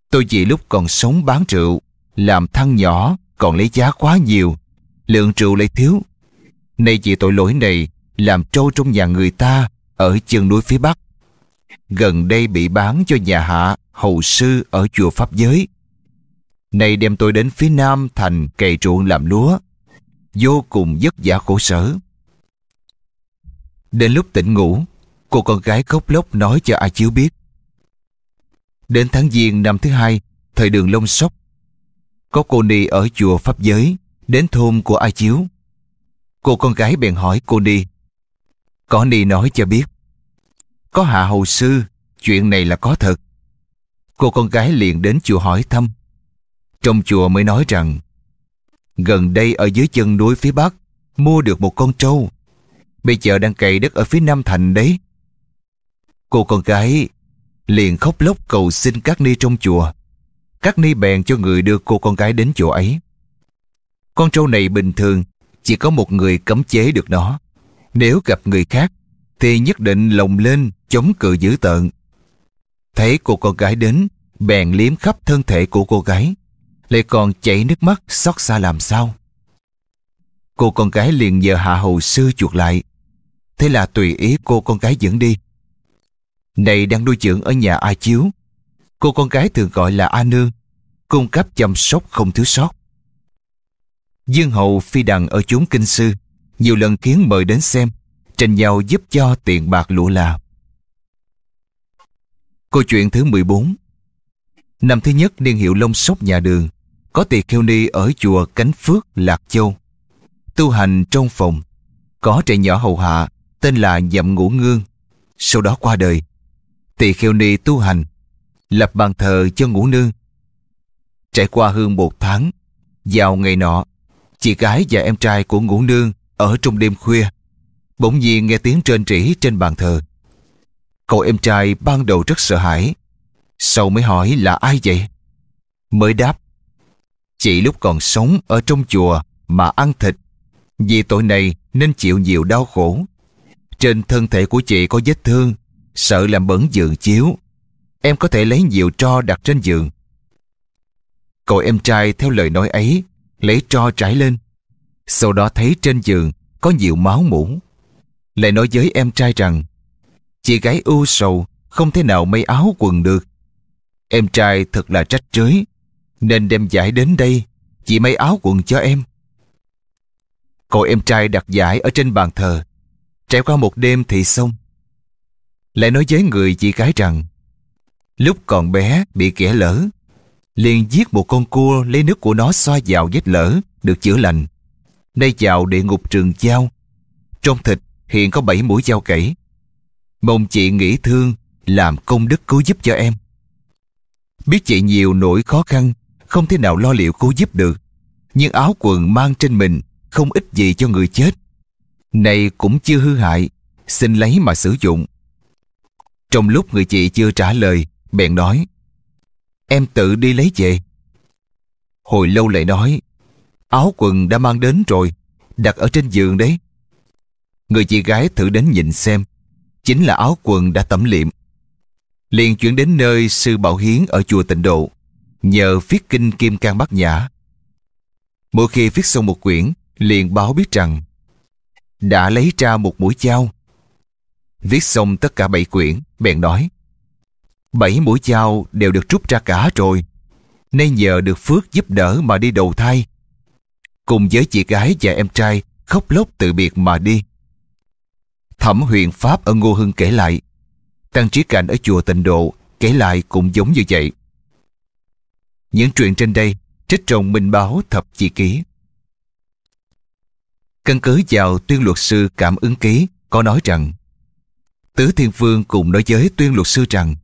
tôi chỉ lúc còn sống bán rượu, làm thăng nhỏ còn lấy giá quá nhiều, lượng rượu lại thiếu. Nay vì tội lỗi này, làm trâu trong nhà người ta ở chân núi phía Bắc. Gần đây bị bán cho nhà hạ hầu sư ở chùa Pháp Giới. Nay đem tôi đến phía nam thành cày ruộng làm lúa, vô cùng vất vả khổ sở. Đến lúc tỉnh ngủ, cô con gái khóc lóc nói cho ai chiếu biết. Đến tháng Giêng năm thứ hai, thời đường Long Sóc, có cô Ni ở chùa Pháp Giới, đến thôn của ai chiếu. Cô con gái bèn hỏi cô Ni. Có Ni nói cho biết. Có hạ hầu sư, chuyện này là có thật. Cô con gái liền đến chùa hỏi thăm. Trong chùa mới nói rằng gần đây ở dưới chân núi phía bắc mua được một con trâu. Bây giờ đang cày đất ở phía nam thành đấy. Cô con gái liền khóc lóc cầu xin các ni trong chùa. Các ni bèn cho người đưa cô con gái đến chỗ ấy. Con trâu này bình thường chỉ có một người cấm chế được nó. Nếu gặp người khác thì nhất định lồng lên chống cự dữ tợn Thấy cô con gái đến, bèn liếm khắp thân thể của cô gái, lại còn chảy nước mắt xót xa làm sao. Cô con gái liền nhờ hạ hầu sư chuột lại. Thế là tùy ý cô con gái dẫn đi. Này đang nuôi dưỡng ở nhà A Chiếu. Cô con gái thường gọi là A Nương, cung cấp chăm sóc không thiếu sót. Dương hậu phi đằng ở chốn kinh sư, nhiều lần kiến mời đến xem, tranh nhau giúp cho tiền bạc lụa là. Câu chuyện thứ 14 Năm thứ nhất niên hiệu Long Sóc nhà đường Có tỳ kheo ni ở chùa Cánh Phước, Lạc Châu Tu hành trong phòng Có trẻ nhỏ hầu hạ Tên là Dậm Ngũ Ngương Sau đó qua đời Tỳ kheo ni tu hành Lập bàn thờ cho ngũ nương Trải qua hơn một tháng Vào ngày nọ Chị gái và em trai của ngũ nương Ở trong đêm khuya Bỗng nhiên nghe tiếng trên trĩ trên bàn thờ Cậu em trai ban đầu rất sợ hãi. Sau mới hỏi là ai vậy? Mới đáp. Chị lúc còn sống ở trong chùa mà ăn thịt. Vì tội này nên chịu nhiều đau khổ. Trên thân thể của chị có vết thương, sợ làm bẩn giường chiếu. Em có thể lấy nhiều tro đặt trên giường. Cậu em trai theo lời nói ấy, lấy tro trải lên. Sau đó thấy trên giường có nhiều máu mũ. Lại nói với em trai rằng, chị gái ưu sầu không thể nào may áo quần được. Em trai thật là trách trới, nên đem giải đến đây, chị may áo quần cho em. Cậu em trai đặt giải ở trên bàn thờ, trải qua một đêm thì xong. Lại nói với người chị gái rằng, lúc còn bé bị kẻ lỡ, liền giết một con cua lấy nước của nó xoa vào vết lỡ, được chữa lành. Nay vào địa ngục trường giao, trong thịt hiện có bảy mũi dao cẩy. Mong chị nghĩ thương, làm công đức cứu giúp cho em. Biết chị nhiều nỗi khó khăn, không thể nào lo liệu cứu giúp được. Nhưng áo quần mang trên mình không ích gì cho người chết. Này cũng chưa hư hại, xin lấy mà sử dụng. Trong lúc người chị chưa trả lời, bèn nói, em tự đi lấy về. Hồi lâu lại nói, áo quần đã mang đến rồi, đặt ở trên giường đấy. Người chị gái thử đến nhìn xem, chính là áo quần đã tẩm liệm. Liền chuyển đến nơi sư Bảo Hiến ở chùa Tịnh Độ, nhờ viết kinh Kim Cang Bát Nhã. Mỗi khi viết xong một quyển, liền báo biết rằng đã lấy ra một mũi dao. Viết xong tất cả bảy quyển, bèn nói bảy mũi dao đều được rút ra cả rồi, nên nhờ được phước giúp đỡ mà đi đầu thai. Cùng với chị gái và em trai khóc lóc từ biệt mà đi. Thẩm huyền Pháp ở Ngô Hưng kể lại, Tăng Trí Cảnh ở chùa Tịnh Độ kể lại cũng giống như vậy. Những chuyện trên đây trích trong Minh Báo Thập Chi Ký. Căn cứ vào tuyên luật sư Cảm ứng ký có nói rằng Tứ Thiên Vương cùng nói với tuyên luật sư rằng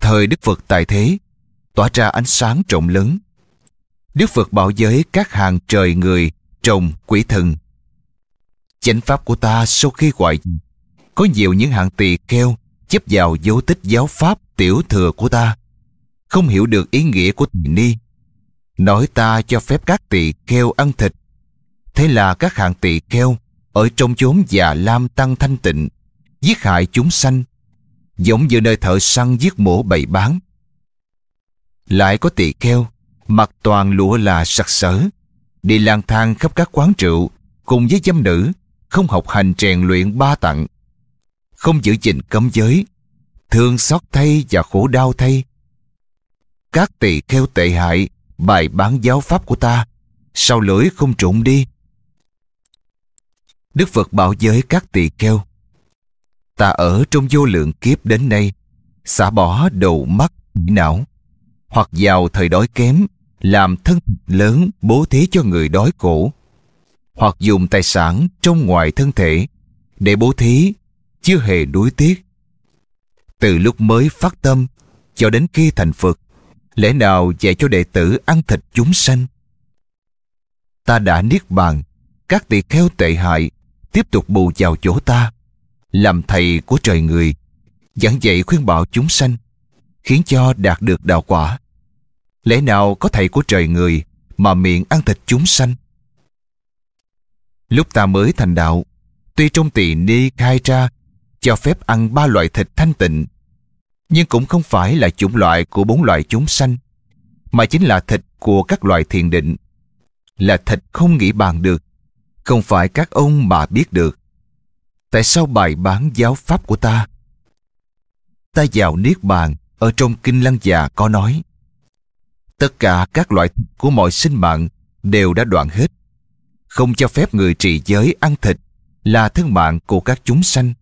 Thời Đức Phật tại thế tỏa ra ánh sáng rộng lớn. Đức Phật bảo giới các hàng trời người, trồng, quỷ thần. Chánh pháp của ta sau khi gọi có nhiều những hạng tỳ kheo chấp vào dấu tích giáo pháp tiểu thừa của ta không hiểu được ý nghĩa của tỳ ni nói ta cho phép các tỳ kheo ăn thịt thế là các hạng tỳ kheo ở trong chốn già lam tăng thanh tịnh giết hại chúng sanh, giống như nơi thợ săn giết mổ bày bán. Lại có tỳ kheo, mặc toàn lụa là sặc sỡ, đi lang thang khắp các quán rượu, cùng với dâm nữ, không học hành rèn luyện ba tặng không giữ gìn cấm giới, thương xót thay và khổ đau thay. Các tỳ kheo tệ hại bài bán giáo pháp của ta sao lưỡi không trụng đi. Đức phật bảo giới các tỳ kheo ta ở trong vô lượng kiếp đến nay, xả bỏ đầu mắt não, hoặc vào thời đói kém, làm thân lớn, bố thí cho người đói khổ, hoặc dùng tài sản trong ngoài thân thể để bố thí, chưa hề đuối tiếc. Từ lúc mới phát tâm cho đến khi thành phật, lẽ nào dạy cho đệ tử ăn thịt chúng sanh? Ta đã niết bàn, các tỳ kheo tệ hại tiếp tục bù vào chỗ ta làm thầy của trời người, giảng dạy khuyên bảo chúng sanh, khiến cho đạt được đạo quả. Lẽ nào có thầy của trời người mà miệng ăn thịt chúng sanh? Lúc ta mới thành đạo, tuy trong tỳ ni khai ra cho phép ăn ba loại thịt thanh tịnh, nhưng cũng không phải là chủng loại của bốn loại chúng sanh, mà chính là thịt của các loài thiền định. Là thịt không nghĩ bàn được, không phải các ông mà biết được tại sao bài bán giáo pháp của ta? Ta vào niết bàn, ở trong kinh lăng già có nói, tất cả các loại của mọi sinh mạng đều đã đoạn hết. Không cho phép người trì giới ăn thịt là thân mạng của các chúng sanh.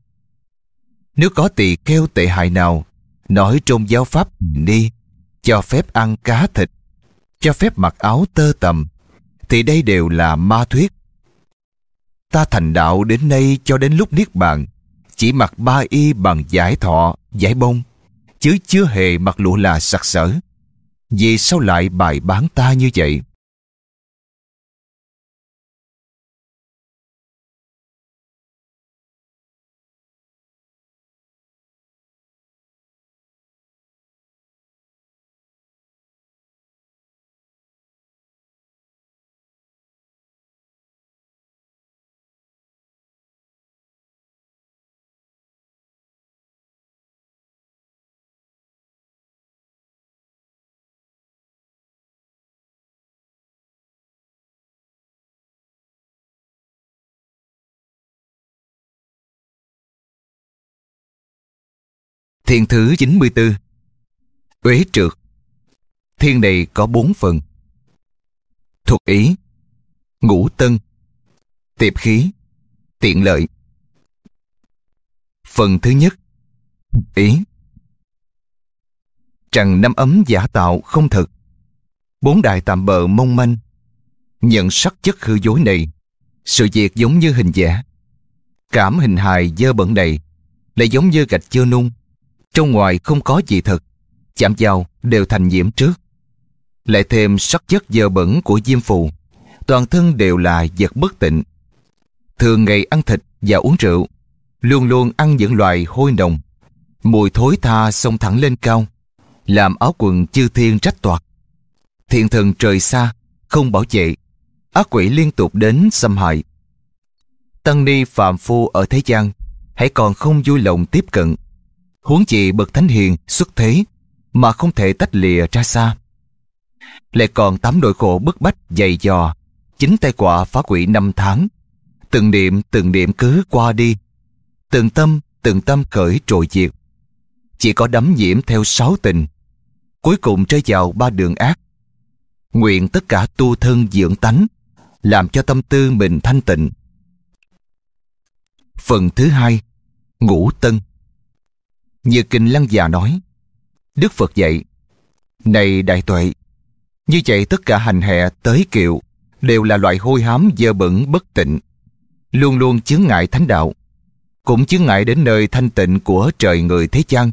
Nếu có tỳ kheo tệ hại nào nói trong giáo pháp đi, cho phép ăn cá thịt, cho phép mặc áo tơ tầm thì đây đều là ma thuyết ta thành đạo đến nay cho đến lúc niết bàn. Chỉ mặc ba y bằng giải thọ, giải bông. Chứ chưa hề mặc lụa là sặc sỡ. Vì sao lại bài bán ta như vậy? Thiên thứ 94 Uế trượt Thiên này có bốn phần. Thuật ý. Ngũ tân. Tiệp khí. Tiện lợi. Phần thứ nhất. Ý. Trần năm ấm giả tạo không thực Bốn đại tạm bợ mong manh. Nhận sắc chất hư dối này. Sự việc giống như hình vẽ. Cảm hình hài dơ bẩn này. Lại giống như gạch chưa nung. Trong ngoài không có gì thật. Chạm vào đều thành nhiễm trước. Lại thêm sắc chất dơ bẩn của diêm phù. Toàn thân đều là vật bất tịnh. Thường ngày ăn thịt và uống rượu. Luôn luôn ăn những loài hôi nồng. Mùi thối tha xông thẳng lên cao. Làm áo quần chư thiên trách toạc. Thiên thần trời xa, Không bảo vệ. Ác quỷ liên tục đến xâm hại. Tăng ni phạm phu ở thế gian, Hãy còn không vui lòng tiếp cận. Huống chị bậc thánh hiền xuất thế Mà không thể tách lìa ra xa. Lại còn tám nỗi khổ bức bách dày dò, Chính tay quả phá quỷ năm tháng. Từng niệm từng niệm cứ qua đi. Từng tâm từng tâm khởi trội diệt. Chỉ có đắm nhiễm theo sáu tình. Cuối cùng rơi vào ba đường ác. Nguyện tất cả tu thân dưỡng tánh, Làm cho tâm tư mình thanh tịnh. Phần thứ hai, Ngũ tân. Như Kinh Lăng già nói. Đức Phật dạy, Này đại tuệ, Như vậy tất cả hành hệ tới kiệu Đều là loại hôi hám dơ bẩn bất tịnh, Luôn luôn chướng ngại thánh đạo, Cũng chướng ngại đến nơi thanh tịnh của trời người thế gian.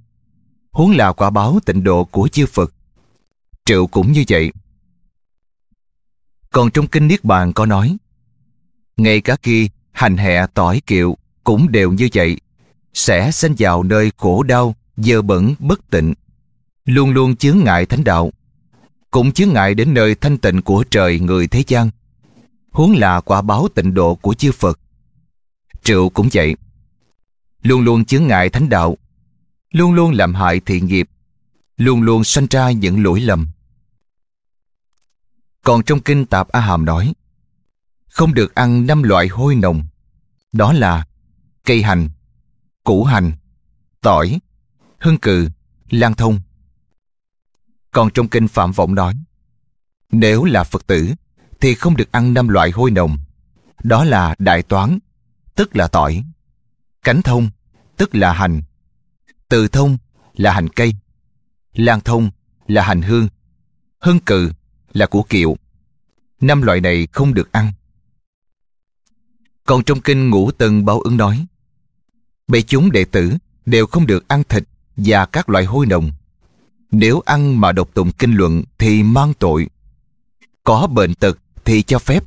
Huống là quả báo tịnh độ của chư Phật. Triệu cũng như vậy. Còn trong Kinh Niết Bàn có nói, Ngay cả khi hành hệ tỏi kiệu cũng đều như vậy sẽ sinh vào nơi khổ đau dơ bẩn bất tịnh. Luôn luôn chướng ngại thánh đạo. Cũng chướng ngại đến nơi thanh tịnh của trời người thế gian. Huống là quả báo tịnh độ của chư phật. Triệu cũng vậy. Luôn luôn chướng ngại thánh đạo. Luôn luôn làm hại thiện nghiệp. Luôn luôn sanh ra những lỗi lầm. Còn trong kinh tạp a hàm nói không được ăn năm loại hôi nồng. Đó là cây hành, củ hành, tỏi, hương cừ, lan thông. Còn trong kinh Phạm Vọng nói, nếu là Phật tử thì không được ăn năm loại hôi nồng. Đó là đại toán, tức là tỏi, cánh thông, tức là hành, từ thông là hành cây, lan thông là hành hương, hương cừ là của kiệu. Năm loại này không được ăn. Còn trong kinh Ngũ Tân Báo ứng nói, bệ chúng đệ tử đều không được ăn thịt và các loại hôi nồng. Nếu ăn mà độc tụng kinh luận thì mang tội. Có bệnh tật thì cho phép.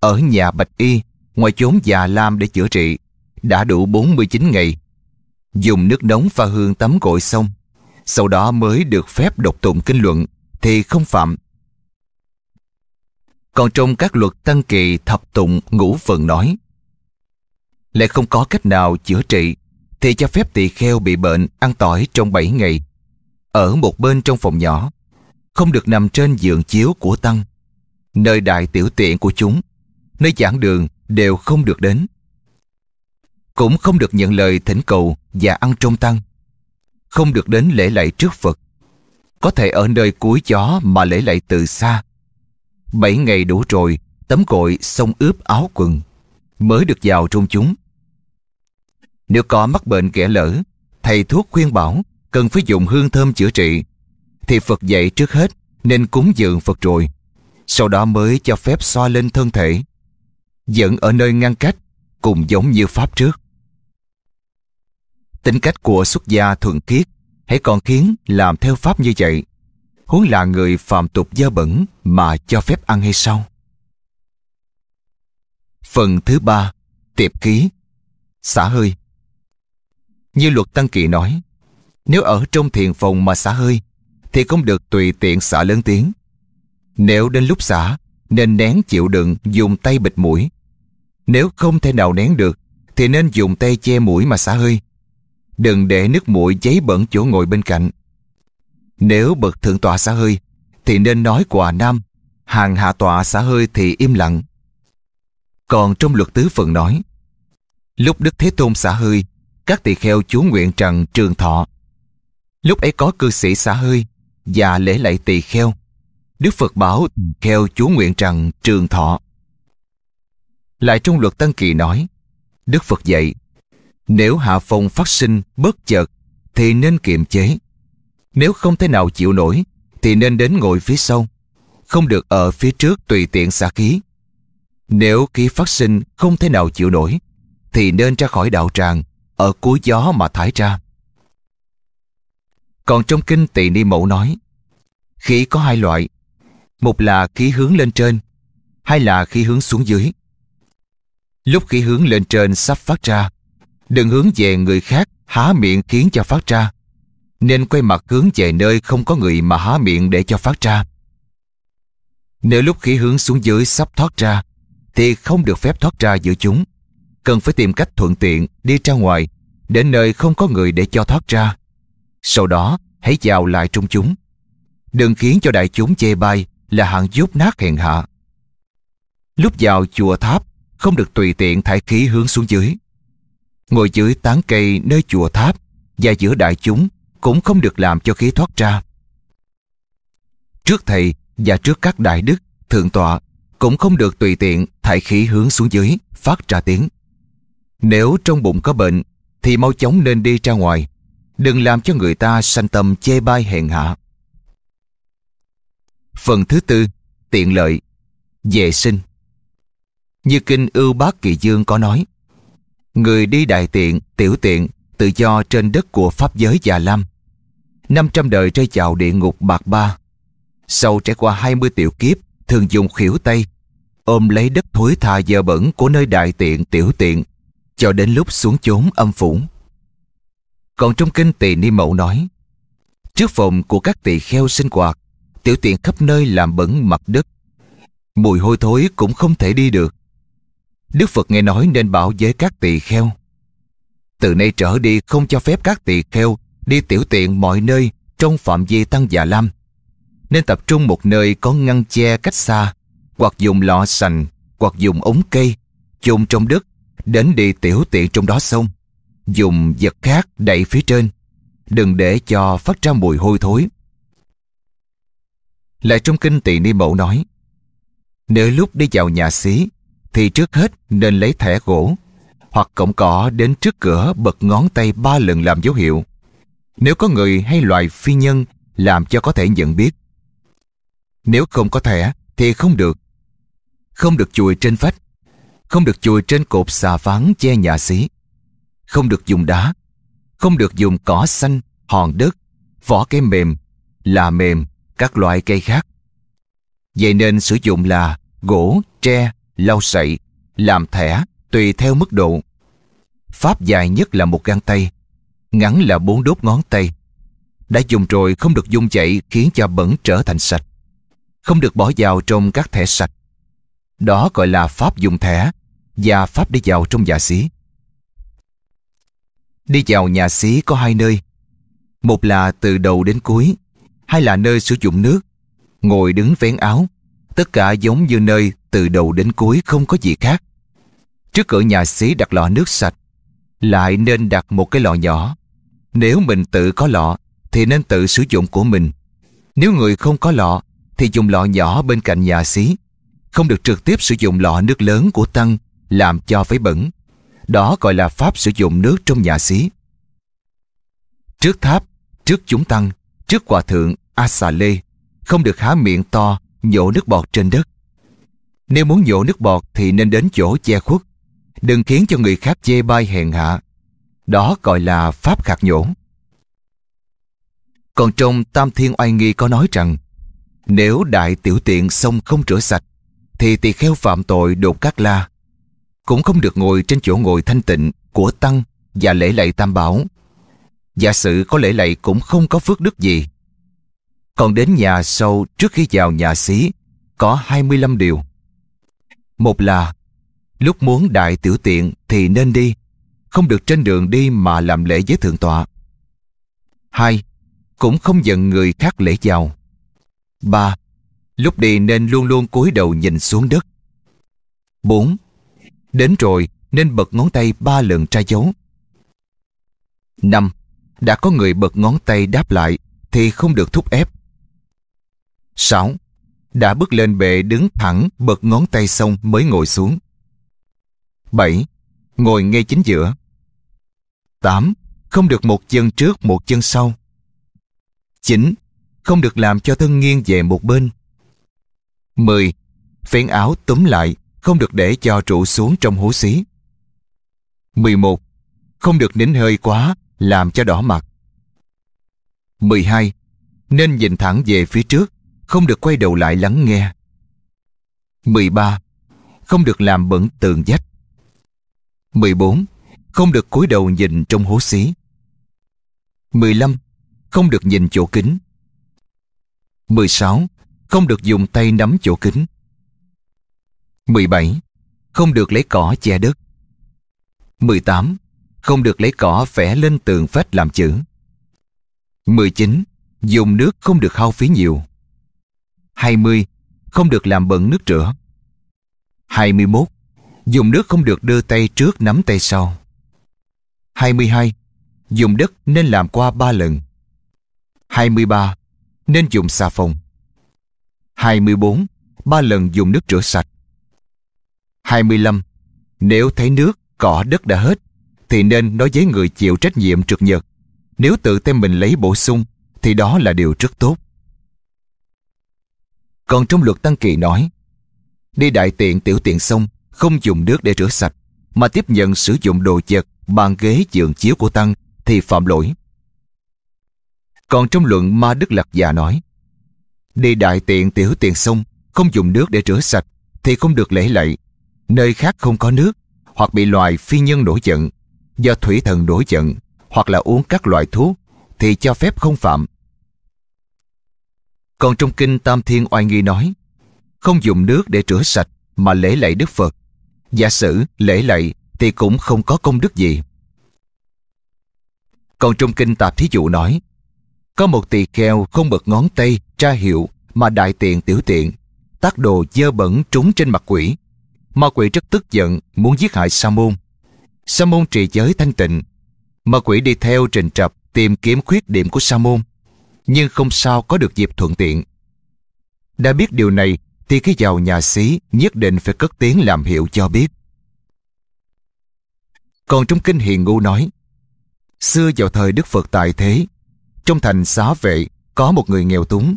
Ở nhà Bạch Y, ngoài chốn già lam để chữa trị, đã đủ 49 ngày. Dùng nước nóng pha hương tắm gội xong, sau đó mới được phép độc tụng kinh luận thì không phạm. Còn trong các luật tăng kỳ thập tụng ngũ phần nói, lại không có cách nào chữa trị, thì cho phép tỳ kheo bị bệnh ăn tỏi trong 7 ngày. Ở một bên trong phòng nhỏ, không được nằm trên giường chiếu của tăng. Nơi đại tiểu tiện của chúng, nơi giảng đường đều không được đến. Cũng không được nhận lời thỉnh cầu và ăn trong tăng. Không được đến lễ lạy trước phật. Có thể ở nơi cuối chó mà lễ lạy từ xa. Bảy ngày đủ rồi, tấm cội xông ướp áo quần mới được vào trong chúng nếu có mắc bệnh kẻ lỡ, thầy thuốc khuyên bảo cần phải dùng hương thơm chữa trị, thì Phật dạy trước hết nên cúng dường Phật rồi, sau đó mới cho phép xoa lên thân thể. Dẫn ở nơi ngăn cách, cùng giống như Pháp trước. Tính cách của xuất gia thuận khiết hãy còn khiến làm theo Pháp như vậy, huống là người phạm tục dơ bẩn mà cho phép ăn hay sao? Phần thứ ba, tiệp khí, xả hơi. Như luật Tăng Kỳ nói, nếu ở trong thiền phòng mà xả hơi, thì không được tùy tiện xả lớn tiếng. Nếu đến lúc xả, nên nén chịu đựng dùng tay bịt mũi. Nếu không thể nào nén được, thì nên dùng tay che mũi mà xả hơi. Đừng để nước mũi giấy bẩn chỗ ngồi bên cạnh. Nếu bậc thượng tọa xả hơi, thì nên nói quà nam, hàng hạ tọa xả hơi thì im lặng. Còn trong luật tứ phần nói, lúc Đức Thế Tôn xả hơi, các tỳ kheo chú nguyện rằng trường thọ Lúc ấy có cư sĩ xả hơi và lễ lạy tỳ kheo. Đức Phật bảo kheo chú nguyện rằng trường thọ. Lại trong luật Tân Kỳ nói, Đức Phật dạy, nếu hạ phong phát sinh bất chợt thì nên kiềm chế. Nếu không thể nào chịu nổi thì nên đến ngồi phía sau, không được ở phía trước tùy tiện xả khí. Nếu khí phát sinh không thể nào chịu nổi thì nên ra khỏi đạo tràng ở cuối gió mà thải ra. Còn trong kinh Tỳ Ni Mẫu nói, khí có hai loại, một là khí hướng lên trên, hai là khí hướng xuống dưới. Lúc khí hướng lên trên sắp phát ra, đừng hướng về người khác há miệng khiến cho phát ra, nên quay mặt hướng về nơi không có người mà há miệng để cho phát ra. Nếu lúc khí hướng xuống dưới sắp thoát ra, thì không được phép thoát ra giữa chúng. Cần phải tìm cách thuận tiện đi ra ngoài, đến nơi không có người để cho thoát ra. Sau đó, hãy vào lại trong chúng. Đừng khiến cho đại chúng chê bai là hạng dốt nát hèn hạ. Lúc vào chùa tháp, không được tùy tiện thải khí hướng xuống dưới. Ngồi dưới tán cây nơi chùa tháp và giữa đại chúng cũng không được làm cho khí thoát ra. Trước thầy và trước các đại đức, thượng tọa cũng không được tùy tiện thải khí hướng xuống dưới, phát ra tiếng. Nếu trong bụng có bệnh, thì mau chóng nên đi ra ngoài. Đừng làm cho người ta sanh tâm chê bai hèn hạ. Phần thứ tư, tiện lợi, vệ sinh. Như kinh Ưu Bác Kỳ Dương có nói, Người đi đại tiện, tiểu tiện, tự do trên đất của Pháp giới già lam. 500 đời rơi vào địa ngục bạc ba. Sau trải qua 20 tiểu kiếp, thường dùng khỉu tay, ôm lấy đất thối tha dơ bẩn của nơi đại tiện, tiểu tiện, cho đến lúc xuống chốn âm phủ. Còn trong kinh tỳ ni mẫu nói, trước phòng của các tỳ kheo sinh hoạt, tiểu tiện khắp nơi làm bẩn mặt đất. Mùi hôi thối cũng không thể đi được. Đức Phật nghe nói nên bảo với các tỳ kheo. Từ nay trở đi không cho phép các tỳ kheo đi tiểu tiện mọi nơi trong phạm vi tăng già lam. Nên tập trung một nơi có ngăn che cách xa, hoặc dùng lọ sành, hoặc dùng ống cây, chôn trong đất, đến đi tiểu tiện trong đó xong. Dùng vật khác đậy phía trên, đừng để cho phát ra mùi hôi thối. Lại trong kinh tỳ ni mẫu nói, nếu lúc đi vào nhà xí thì trước hết nên lấy thẻ gỗ hoặc cổng cỏ đến trước cửa bật ngón tay ba lần làm dấu hiệu. Nếu có người hay loài phi nhân làm cho có thể nhận biết. Nếu không có thẻ thì không được. Không được chùi trên vách, không được chùi trên cột xà ván che nhà xí, không được dùng đá, không được dùng cỏ xanh, hòn đất, vỏ cây mềm, là mềm, các loại cây khác. Vậy nên sử dụng là gỗ, tre, lau sậy, làm thẻ tùy theo mức độ. Pháp dài nhất là một găng tay, ngắn là bốn đốt ngón tay. Đã dùng rồi không được dung chạy khiến cho bẩn trở thành sạch. Không được bỏ vào trong các thẻ sạch. Đó gọi là pháp dùng thẻ và pháp đi vào trong nhà xí. Đi vào nhà xí có hai nơi. Một là từ đầu đến cuối, hai là nơi sử dụng nước, ngồi đứng vén áo. Tất cả giống như nơi từ đầu đến cuối không có gì khác. Trước cửa nhà xí đặt lọ nước sạch, lại nên đặt một cái lọ nhỏ. Nếu mình tự có lọ, thì nên tự sử dụng của mình. Nếu người không có lọ, thì dùng lọ nhỏ bên cạnh nhà xí. Không được trực tiếp sử dụng lọ nước lớn của Tăng làm cho phải bẩn. Đó gọi là pháp sử dụng nước trong nhà xí. Trước tháp, trước chúng Tăng, trước hòa thượng A Xà Lê, không được há miệng to, nhổ nước bọt trên đất. Nếu muốn nhổ nước bọt thì nên đến chỗ che khuất. Đừng khiến cho người khác chê bai hèn hạ. Đó gọi là pháp khạc nhổ. Còn trong Tam Thiên Oai Nghi có nói rằng nếu đại tiểu tiện xong không rửa sạch thì tỳ kheo phạm tội đột cát la. Cũng không được ngồi trên chỗ ngồi thanh tịnh của Tăng và lễ lạy Tam Bảo. Giả sử có lễ lạy cũng không có phước đức gì. Còn đến nhà sau trước khi vào nhà xí có 25 điều. Một là lúc muốn đại tiểu tiện thì nên đi, không được trên đường đi mà làm lễ với thượng tọa. Hai, cũng không giận người khác lễ chào. Ba, lúc đi nên luôn luôn cúi đầu nhìn xuống đất. Bốn, đến rồi nên bật ngón tay ba lần tra dấu. 5. đã có người bật ngón tay đáp lại thì không được thúc ép. 6. Đã bước lên bệ đứng thẳng bật ngón tay xong mới ngồi xuống. 7. Ngồi ngay chính giữa. 8. Không được một chân trước một chân sau. 9. Không được làm cho thân nghiêng về một bên. 10. Phén áo túm lại, không được để cho trụ xuống trong hố xí. 11. Không được nín hơi quá, làm cho đỏ mặt. 12. Nên nhìn thẳng về phía trước, không được quay đầu lại lắng nghe. 13. Không được làm bẩn tường vách. 14. Không được cúi đầu nhìn trong hố xí. 15. Không được nhìn chỗ kính. 16. Không được dùng tay nắm chỗ kính. 17. Không được lấy cỏ che đất. 18. Không được lấy cỏ vẽ lên tường vách làm chữ. 19. Dùng nước không được hao phí nhiều. 20. Không được làm bẩn nước rửa. 21. Dùng nước không được đưa tay trước nắm tay sau. 22. Dùng đất nên làm qua 3 lần. 23. Nên dùng xà phòng. 24. 3 lần dùng nước rửa sạch. 25. Nếu thấy nước, cỏ đất đã hết, thì nên nói với người chịu trách nhiệm trực nhật. Nếu tự tay mình lấy bổ sung, thì đó là điều rất tốt. Còn trong luật Tăng Kỳ nói, đi đại tiện tiểu tiện xong, không dùng nước để rửa sạch, mà tiếp nhận sử dụng đồ vật, bàn ghế giường chiếu của Tăng thì phạm lỗi. Còn trong luận Ma Đức Lạc Già nói, đi đại tiện tiểu tiện xong, không dùng nước để rửa sạch thì không được lễ lạy. Nơi khác không có nước, hoặc bị loài phi nhân nổi giận, do thủy thần nổi giận, hoặc là uống các loại thuốc, thì cho phép không phạm. Còn trong kinh Tam Thiên Oai Nghi nói, không dùng nước để rửa sạch mà lễ lạy Đức Phật. Giả sử lễ lạy thì cũng không có công đức gì. Còn trong kinh Tạp Thí Dụ nói, có một tỳ kheo không bật ngón tay tra hiệu mà đại tiện tiểu tiện, tác đồ dơ bẩn trúng trên mặt quỷ. Ma quỷ rất tức giận muốn giết hại Sa môn. Sa môn trì giới thanh tịnh. Ma quỷ đi theo trình trập tìm kiếm khuyết điểm của Sa môn nhưng không sao có được dịp thuận tiện. Đã biết điều này thì cái giàu nhà sĩ nhất định phải cất tiếng làm hiệu cho biết. Còn trong kinh Hiền Ngu nói, xưa vào thời Đức Phật tại thế, trong thành xá vệ có một người nghèo túng,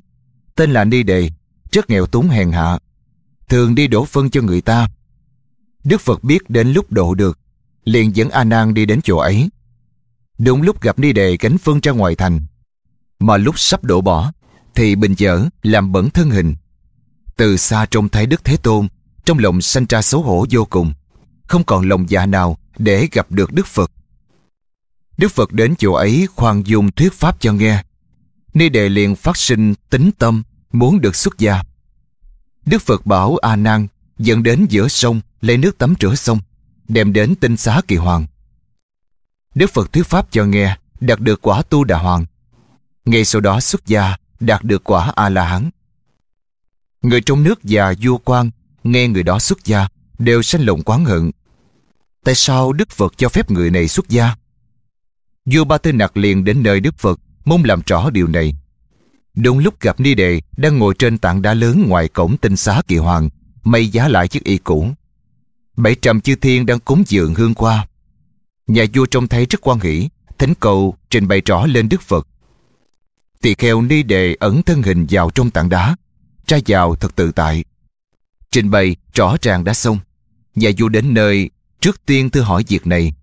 tên là Ni Đề, rất nghèo túng hèn hạ, thường đi đổ phân cho người ta. Đức Phật biết đến lúc độ được, liền dẫn A Nan đi đến chỗ ấy. Đúng lúc gặp Ni Đề cánh phân ra ngoài thành, mà lúc sắp đổ bỏ thì bình dở làm bẩn thân hình. Từ xa trông thấy Đức Thế Tôn, trong lòng sanh ra xấu hổ vô cùng, không còn lòng dạ nào để gặp được Đức Phật. Đức Phật đến chỗ ấy khoan dung thuyết pháp cho nghe. Ni đề liền phát sinh tính tâm muốn được xuất gia. Đức Phật bảo A Nan dẫn đến giữa sông lấy nước tắm rửa xong đem đến tinh xá kỳ hoàng. Đức Phật thuyết pháp cho nghe, đạt được quả tu đà hoàng. Ngay sau đó xuất gia, đạt được quả A-la-hán. Người trong nước và vua quan nghe người đó xuất gia đều sanh lòng quán hận. Tại sao Đức Phật cho phép người này xuất gia? Vua Ba Tư Nặc liền đến nơi Đức Phật mong làm rõ điều này. Đúng lúc gặp Ni Đề đang ngồi trên tảng đá lớn ngoài cổng tinh xá kỳ hoàng, mây giá lại chiếc y cũ. Bảy trăm chư thiên đang cúng dường hương qua. Nhà vua trông thấy rất quan hỷ, thỉnh cầu trình bày rõ lên Đức Phật. Tỳ kheo ni đề ẩn thân hình vào trong tảng đá ra vào thật tự tại. Trình bày rõ ràng đã xong. Nhà vua đến nơi trước tiên thưa hỏi việc này.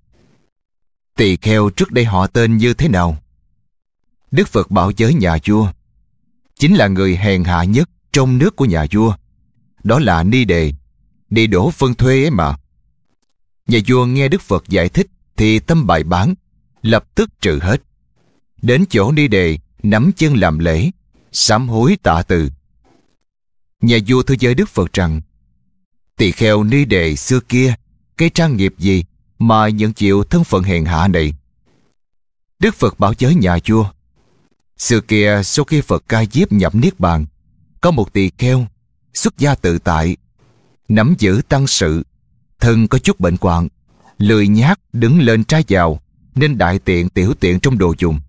Tỳ kheo trước đây họ tên như thế nào? Đức phật bảo với nhà vua. Chính là người hèn hạ nhất trong nước của nhà vua. Đó là ni đề đi đổ phân thuê ấy mà nhà vua nghe đức phật giải thích thì tâm bài bán lập tức trừ hết đến chỗ ni đề nắm chân làm lễ, sám hối tạ từ. Nhà vua thưa với Đức Phật rằng, tỳ kheo ni đề xưa kia, cái trang nghiệp gì mà nhận chịu thân phận hèn hạ này? Đức Phật bảo với nhà vua, xưa kia sau khi Phật ca diếp nhập Niết Bàn, có một tỳ kheo, xuất gia tự tại, nắm giữ tăng sự, thân có chút bệnh quạng, lười nhác đứng lên trái vào, nên đại tiện tiểu tiện trong đồ dùng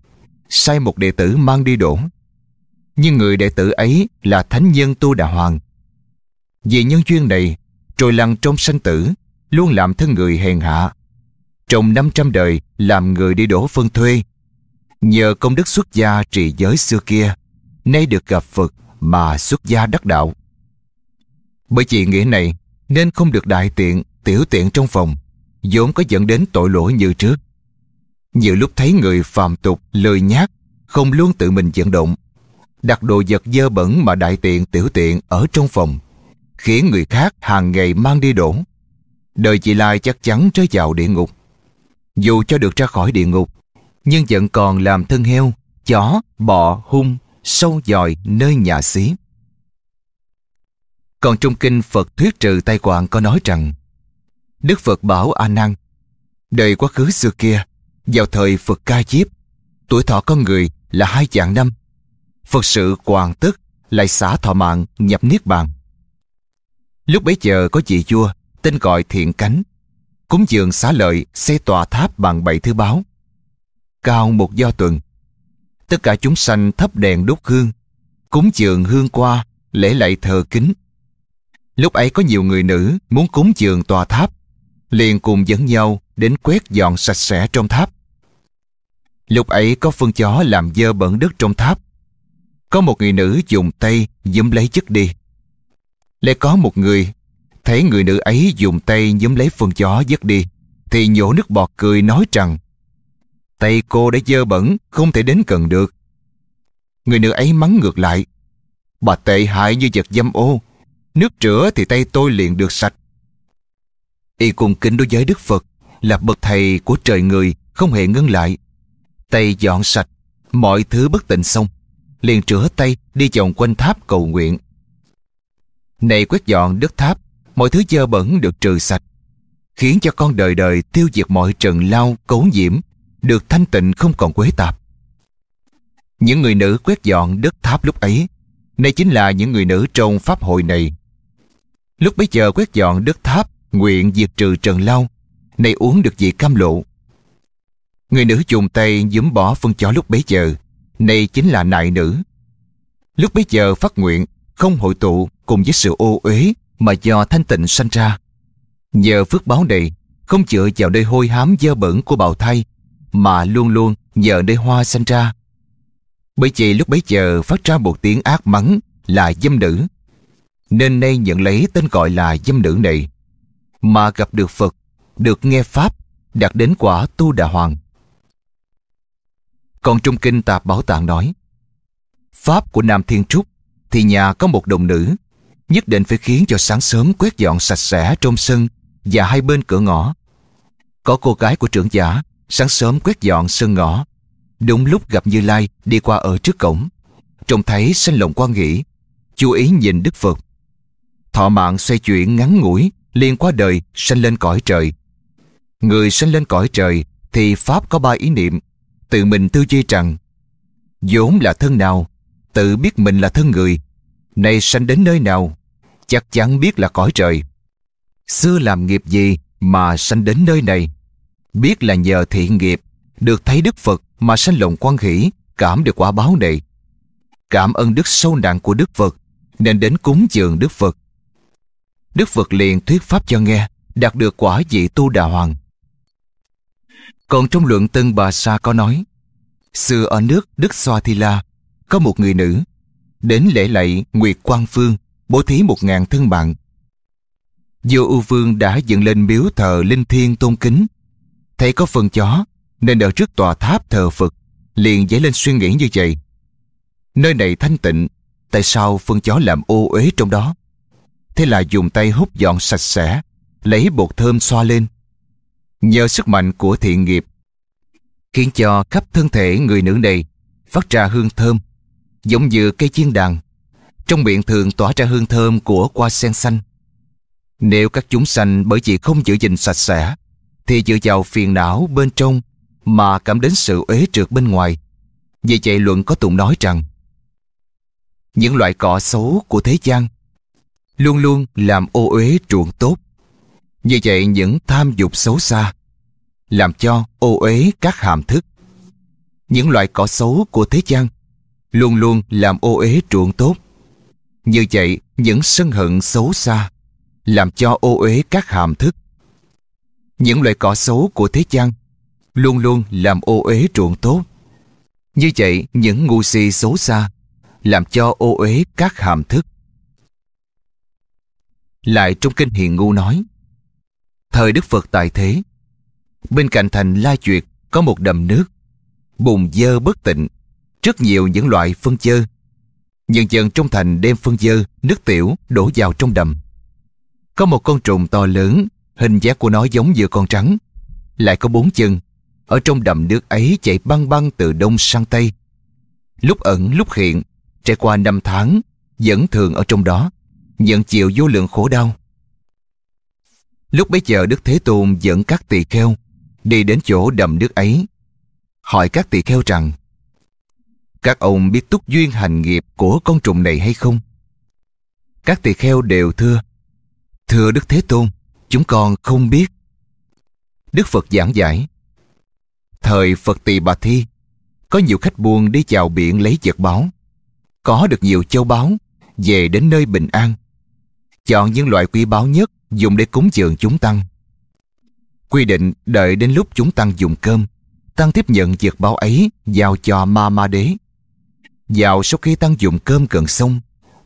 sai một đệ tử mang đi đổ. Nhưng người đệ tử ấy là thánh nhân Tu Đà Hoàng. Vì nhân duyên này, trôi lăn trong sanh tử, luôn làm thân người hèn hạ. Trong 500 đời làm người đi đổ phân thuê. Nhờ công đức xuất gia trì giới xưa kia, nay được gặp Phật mà xuất gia đắc đạo. Bởi vì nghĩa này nên không được đại tiện, tiểu tiện trong phòng, vốn có dẫn đến tội lỗi như trước. Nhiều lúc thấy người phàm tục, lười nhác, không luôn tự mình vận động, đặt đồ vật dơ bẩn mà đại tiện tiểu tiện ở trong phòng, khiến người khác hàng ngày mang đi đổ. Đời chị Lai chắc chắn rơi vào địa ngục. Dù cho được ra khỏi địa ngục, nhưng vẫn còn làm thân heo, chó, bọ, hung, sâu dòi nơi nhà xí. Còn trong kinh Phật thuyết trừ tai quạng có nói rằng, Đức Phật bảo A Nan, Đời quá khứ xưa kia, Vào thời Phật ca diếp, Tuổi thọ con người là hai vạn năm. Phật sự hoàn tất Lại xả thọ mạng nhập Niết Bàn. Lúc bấy giờ có vị vua Tên gọi thiện cánh, Cúng dường xá lợi xây tòa tháp bằng bảy thứ báo. Cao một do tuần, Tất cả chúng sanh thắp đèn đốt hương, Cúng dường hương qua, Lễ lạy thờ kính Lúc ấy có nhiều người nữ muốn cúng dường tòa tháp, liền cùng dẫn nhau đến quét dọn sạch sẽ trong tháp. Lúc ấy có phân chó làm dơ bẩn đất trong tháp. Có một người nữ dùng tay giấm lấy chất đi. Lại có một người thấy người nữ ấy dùng tay giấm lấy phân chó dứt đi, thì nhổ nước bọt cười nói rằng tay cô đã dơ bẩn, không thể đến gần được. Người nữ ấy mắng ngược lại. Bà tệ hại như vật dâm ô, Nước rửa thì tay tôi liền được sạch. Y cùng kính đối với Đức Phật là bậc thầy của trời người không hề ngưng lại. Tay dọn sạch, mọi thứ bất tịnh xong, liền rửa tay đi vòng quanh tháp cầu nguyện. Này quét dọn đất tháp, mọi thứ dơ bẩn được trừ sạch, khiến cho con đời đời tiêu diệt mọi trần lao, cấu nhiễm, được thanh tịnh không còn quế tạp. Những người nữ quét dọn đất tháp lúc ấy, nay chính là những người nữ trong pháp hội này Lúc bấy giờ quét dọn đất tháp, nguyện diệt trừ trần lao, nay uống được vị cam lộ. Người nữ dùng tay giấm bỏ phân chó lúc bấy giờ, nay chính là nại nữ. Lúc bấy giờ phát nguyện, không hội tụ cùng với sự ô uế mà do thanh tịnh sanh ra. Nhờ phước báo này, không dựa vào nơi hôi hám dơ bẩn của bào thai, mà luôn luôn nhờ nơi hoa sanh ra. Bởi vậy lúc bấy giờ phát ra một tiếng ác mắng là dâm nữ nên nay nhận lấy tên gọi là dâm nữ này mà gặp được Phật, được nghe Pháp, đạt đến quả tu đà hoàng. Còn trong kinh Tạp Bảo Tạng nói, Pháp của Nam Thiên Trúc thì nhà có một đồng nữ, nhất định phải khiến cho sáng sớm quét dọn sạch sẽ trong sân và hai bên cửa ngõ. Có cô gái của trưởng giả, sáng sớm quét dọn sân ngõ. Đúng lúc gặp Như Lai đi qua ở trước cổng. Trông thấy sanh lòng quan nghĩ, chú ý nhìn Đức Phật Thọ mạng xoay chuyển ngắn ngủi, liền qua đời, sanh lên cõi trời. Người sanh lên cõi trời thì Pháp có ba ý niệm, tự mình tư duy rằng vốn là thân nào, tự biết mình là thân người, nay sanh đến nơi nào, chắc chắn biết là cõi trời. Xưa làm nghiệp gì mà sanh đến nơi này, biết là nhờ thiện nghiệp, được thấy Đức Phật mà sanh lòng quan hỷ, cảm được quả báo này. Cảm ơn đức sâu nặng của Đức Phật, nên đến cúng dường Đức Phật. Đức Phật liền thuyết pháp cho nghe, đạt được quả vị tu đà hoàng. Còn trong luận Tân Bà Sa có nói, xưa ở nước Đức Xoa Thi La, có một người nữ, đến lễ lạy Nguyệt Quang Phương, bố thí một ngàn thân bạn. Vô U Vương đã dựng lên miếu thờ linh thiên tôn kính. Thấy có phần chó, nên ở trước tòa tháp thờ Phật, liền dấy lên suy nghĩ như vậy. Nơi này thanh tịnh, tại sao phân chó làm ô uế trong đó? Thế là dùng tay hút dọn sạch sẽ, lấy bột thơm xoa lên. Nhờ sức mạnh của thiện nghiệp, khiến cho khắp thân thể người nữ này phát ra hương thơm, giống như cây chiên đàn. Trong miệng thường tỏa ra hương thơm của hoa sen xanh. Nếu các chúng sanh bởi vì không giữ gìn sạch sẽ, thì dựa vào phiền não bên trong mà cảm đến sự uế trượt bên ngoài. Vì vậy luận có tụng nói rằng những loại cỏ xấu của thế gian luôn luôn làm ô uế ruộng tốt. Như vậy những tham dục xấu xa, làm cho ô uế các hàm thức. những loại cỏ xấu của thế gian luôn luôn làm ô uế ruộng tốt. Như vậy, những sân hận xấu xa làm cho ô uế các hàm thức. Những loại cỏ xấu của thế gian luôn luôn làm ô uế ruộng tốt. Như vậy, những ngu si xấu xa làm cho ô uế các hàm thức. Lại trong kinh Hiền Ngu nói, Thời Đức Phật tại thế, bên cạnh thành La Duyệt có một đầm nước, bùn dơ bất tịnh, rất nhiều những loại phân dơ. Nhân dân trong thành đem phân dơ, nước tiểu đổ vào trong đầm. Có một con trùng to lớn, hình dáng của nó giống như con trắng, lại có bốn chân. Ở trong đầm nước ấy chạy băng băng từ đông sang tây. Lúc ẩn lúc hiện, trải qua năm tháng, vẫn thường ở trong đó, nhận chịu vô lượng khổ đau. Lúc bấy giờ Đức Thế Tôn dẫn các tỳ kheo đi đến chỗ đầm nước ấy, hỏi các tỳ kheo rằng các ông biết túc duyên hành nghiệp của con trùng này hay không? Các tỳ kheo đều thưa Thưa Đức Thế Tôn, chúng con không biết. Đức Phật giảng giải Thời Phật Tỳ Bà Thi có nhiều khách buôn đi chào biển lấy vật báo có được nhiều châu báu về đến nơi bình an chọn những loại quý báu nhất, dùng để cúng dường chúng tăng. Quy định đợi đến lúc chúng tăng dùng cơm, tăng tiếp nhận việc báo ấy giao cho ma ma đế. Vào sau khi tăng dùng cơm gần xong,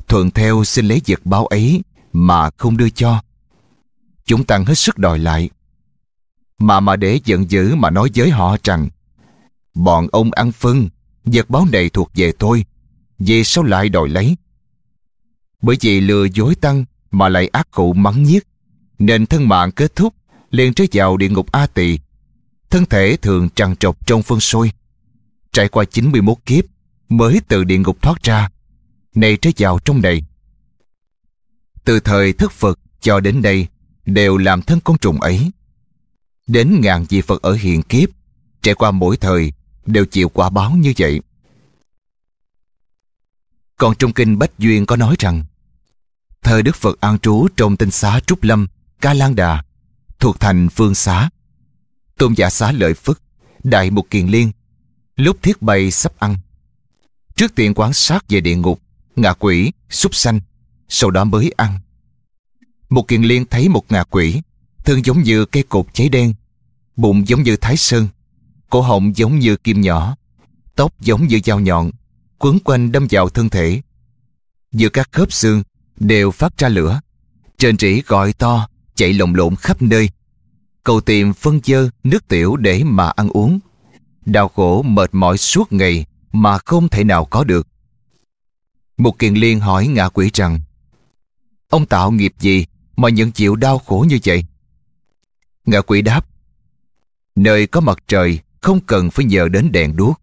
thuận theo xin lấy việc báo ấy mà không đưa cho. Chúng tăng hết sức đòi lại. Ma ma đế giận dữ mà nói với họ rằng, bọn ông ăn phân vật báo này thuộc về tôi về sao lại đòi lấy? Bởi vì lừa dối tăng mà lại ác cụ mắng nhiếc nên thân mạng kết thúc liền rơi vào địa ngục A Tỳ. Thân thể thường trằn trọc trong phân sôi. Trải qua 91 kiếp mới từ địa ngục thoát ra, nay rơi vào trong này. Từ thời thất Phật cho đến đây đều làm thân con trùng ấy. Đến ngàn vị Phật ở hiện kiếp, trải qua mỗi thời đều chịu quả báo như vậy. Còn trong kinh Bách Duyên có nói rằng Thời Đức Phật an trú trong tinh xá Trúc Lâm, Ca Lan Đà, thuộc thành Phương Xá. Tôn giả xá lợi Phất, Đại Mục Kiền Liên, lúc thiết bày sắp ăn. Trước tiên quán sát về địa ngục, ngạ quỷ, súc sanh, sau đó mới ăn. Một Kiền Liên thấy một ngạ quỷ, thân giống như cây cột cháy đen, bụng giống như thái sơn, cổ họng giống như kim nhỏ, tóc giống như dao nhọn, quấn quanh đâm vào thân thể. Giữa các khớp xương đều phát ra lửa. Trên trĩ gọi to, chạy lồng lộn khắp nơi. Cầu tìm phân dơ, nước tiểu để mà ăn uống. Đau khổ mệt mỏi suốt ngày mà không thể nào có được. Một kiền liên hỏi ngạ quỷ rằng Ông tạo nghiệp gì mà nhận chịu đau khổ như vậy? Ngạ quỷ đáp Nơi có mặt trời không cần phải nhờ đến đèn đuốc.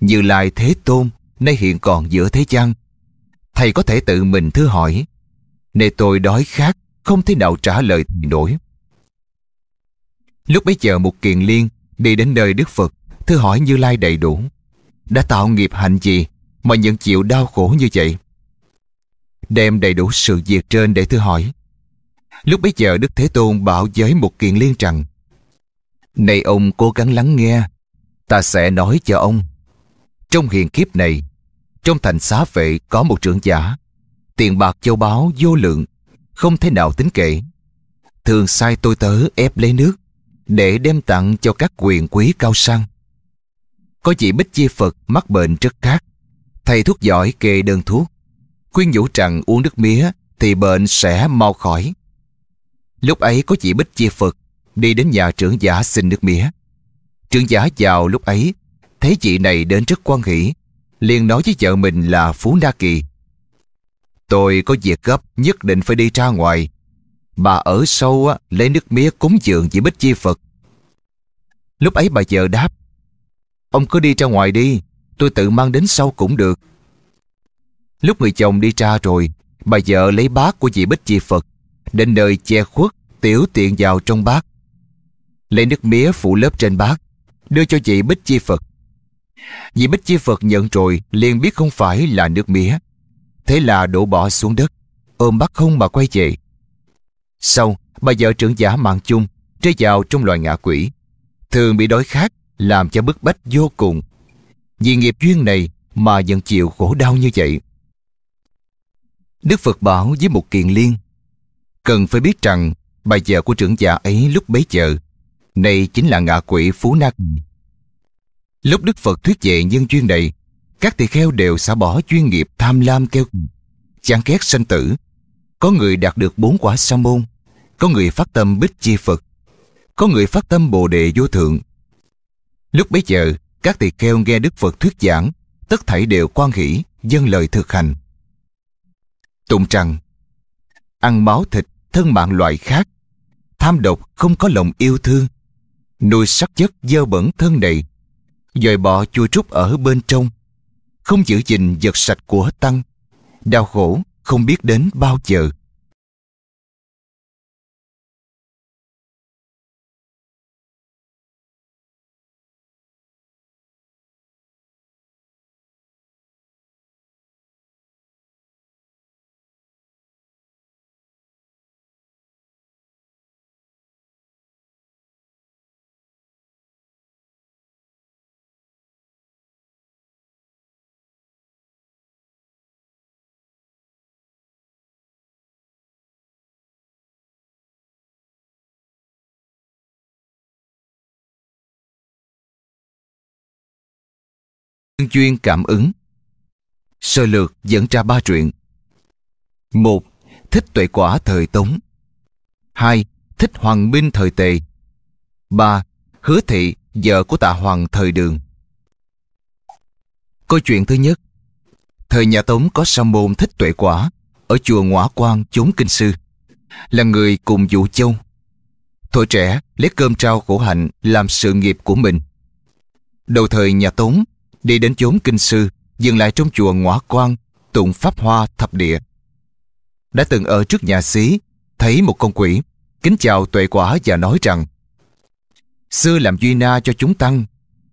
Như Lai Thế Tôn nay hiện còn giữa thế gian. Thầy có thể tự mình thưa hỏi. Này tôi đói khát, không thể nào trả lời nổi. Lúc bấy giờ một kiền liên đi đến nơi Đức Phật, thưa hỏi Như Lai đầy đủ. Đã tạo nghiệp hạnh gì mà nhận chịu đau khổ như vậy? Đem đầy đủ sự việc trên để thưa hỏi. Lúc bấy giờ Đức Thế Tôn bảo với một kiền liên rằng Này ông cố gắng lắng nghe, ta sẽ nói cho ông. Trong hiện kiếp này, trong thành xá vệ có một trưởng giả, tiền bạc châu báu vô lượng, không thể nào tính kể. Thường sai tôi tớ ép lấy nước, để đem tặng cho các quyền quý cao sang. Có chị Bích Chi Phật mắc bệnh rất khác, thầy thuốc giỏi kê đơn thuốc, khuyên nhủ rằng uống nước mía thì bệnh sẽ mau khỏi. Lúc ấy có chị Bích Chi Phật đi đến nhà trưởng giả xin nước mía. Trưởng giả vào lúc ấy thấy chị này đến rất quan hỷ liền nói với vợ mình là Phú Na Kỳ. Tôi có việc gấp nhất định phải đi ra ngoài. Bà ở sâu á, lấy nước mía cúng dường chị Bích Chi Phật. Lúc ấy bà vợ đáp Ông cứ đi ra ngoài đi, tôi tự mang đến sau cũng được. Lúc người chồng đi ra rồi, bà vợ lấy bát của chị Bích Chi Phật, đến nơi che khuất, tiểu tiện vào trong bát. Lấy nước mía phủ lớp trên bát, đưa cho chị Bích Chi Phật. Vì Bích Chi Phật nhận rồi liền biết không phải là nước mía. Thế là đổ bỏ xuống đất, ôm bắt không mà quay về. Sau, bà vợ trưởng giả mạng chung rơi vào trong loài ngạ quỷ. Thường bị đói khát, làm cho bức bách vô cùng, Vì nghiệp duyên này mà vẫn chịu khổ đau như vậy. Đức Phật bảo với một kiền liên Cần phải biết rằng bà vợ của trưởng giả ấy lúc bấy giờ này chính là ngạ quỷ Phú Na Lúc Đức Phật thuyết dạy nhân duyên này, các tỳ kheo đều xả bỏ chuyên nghiệp tham lam keo chán ghét sanh tử. Có người đạt được bốn quả sa môn, có người phát tâm bích chi Phật, có người phát tâm bồ đề vô thượng. Lúc bấy giờ, các tỳ kheo nghe Đức Phật thuyết giảng, tất thảy đều quan hỷ dân lời thực hành. Tụng rằng, ăn máu thịt thân mạng loại khác, tham độc không có lòng yêu thương, nuôi sắc chất dơ bẩn thân này dời bỏ chui trúc ở bên trong. Không giữ gìn vật sạch của tăng, đau khổ, không biết đến bao giờ. Chuyên cảm ứng. Sơ lược dẫn ra ba truyện. Một, thích tuệ quả thời tống. Hai, thích hoàng minh thời tề. Ba, hứa thị, vợ của tạ hoàng thời đường. Câu chuyện thứ nhất. Thời nhà tống có sa môn thích tuệ quả ở chùa ngõa quan chốn kinh sư. Là người cùng vũ châu. Tuổi trẻ, lấy cơm trao khổ hạnh làm sự nghiệp của mình. Đầu thời nhà tống đi đến chốn kinh sư, dừng lại trong chùa Ngõ quan, tụng pháp hoa thập địa. Đã từng ở trước nhà xí, thấy một con quỷ, kính chào tuệ quả và nói rằng Xưa làm duy na cho chúng tăng,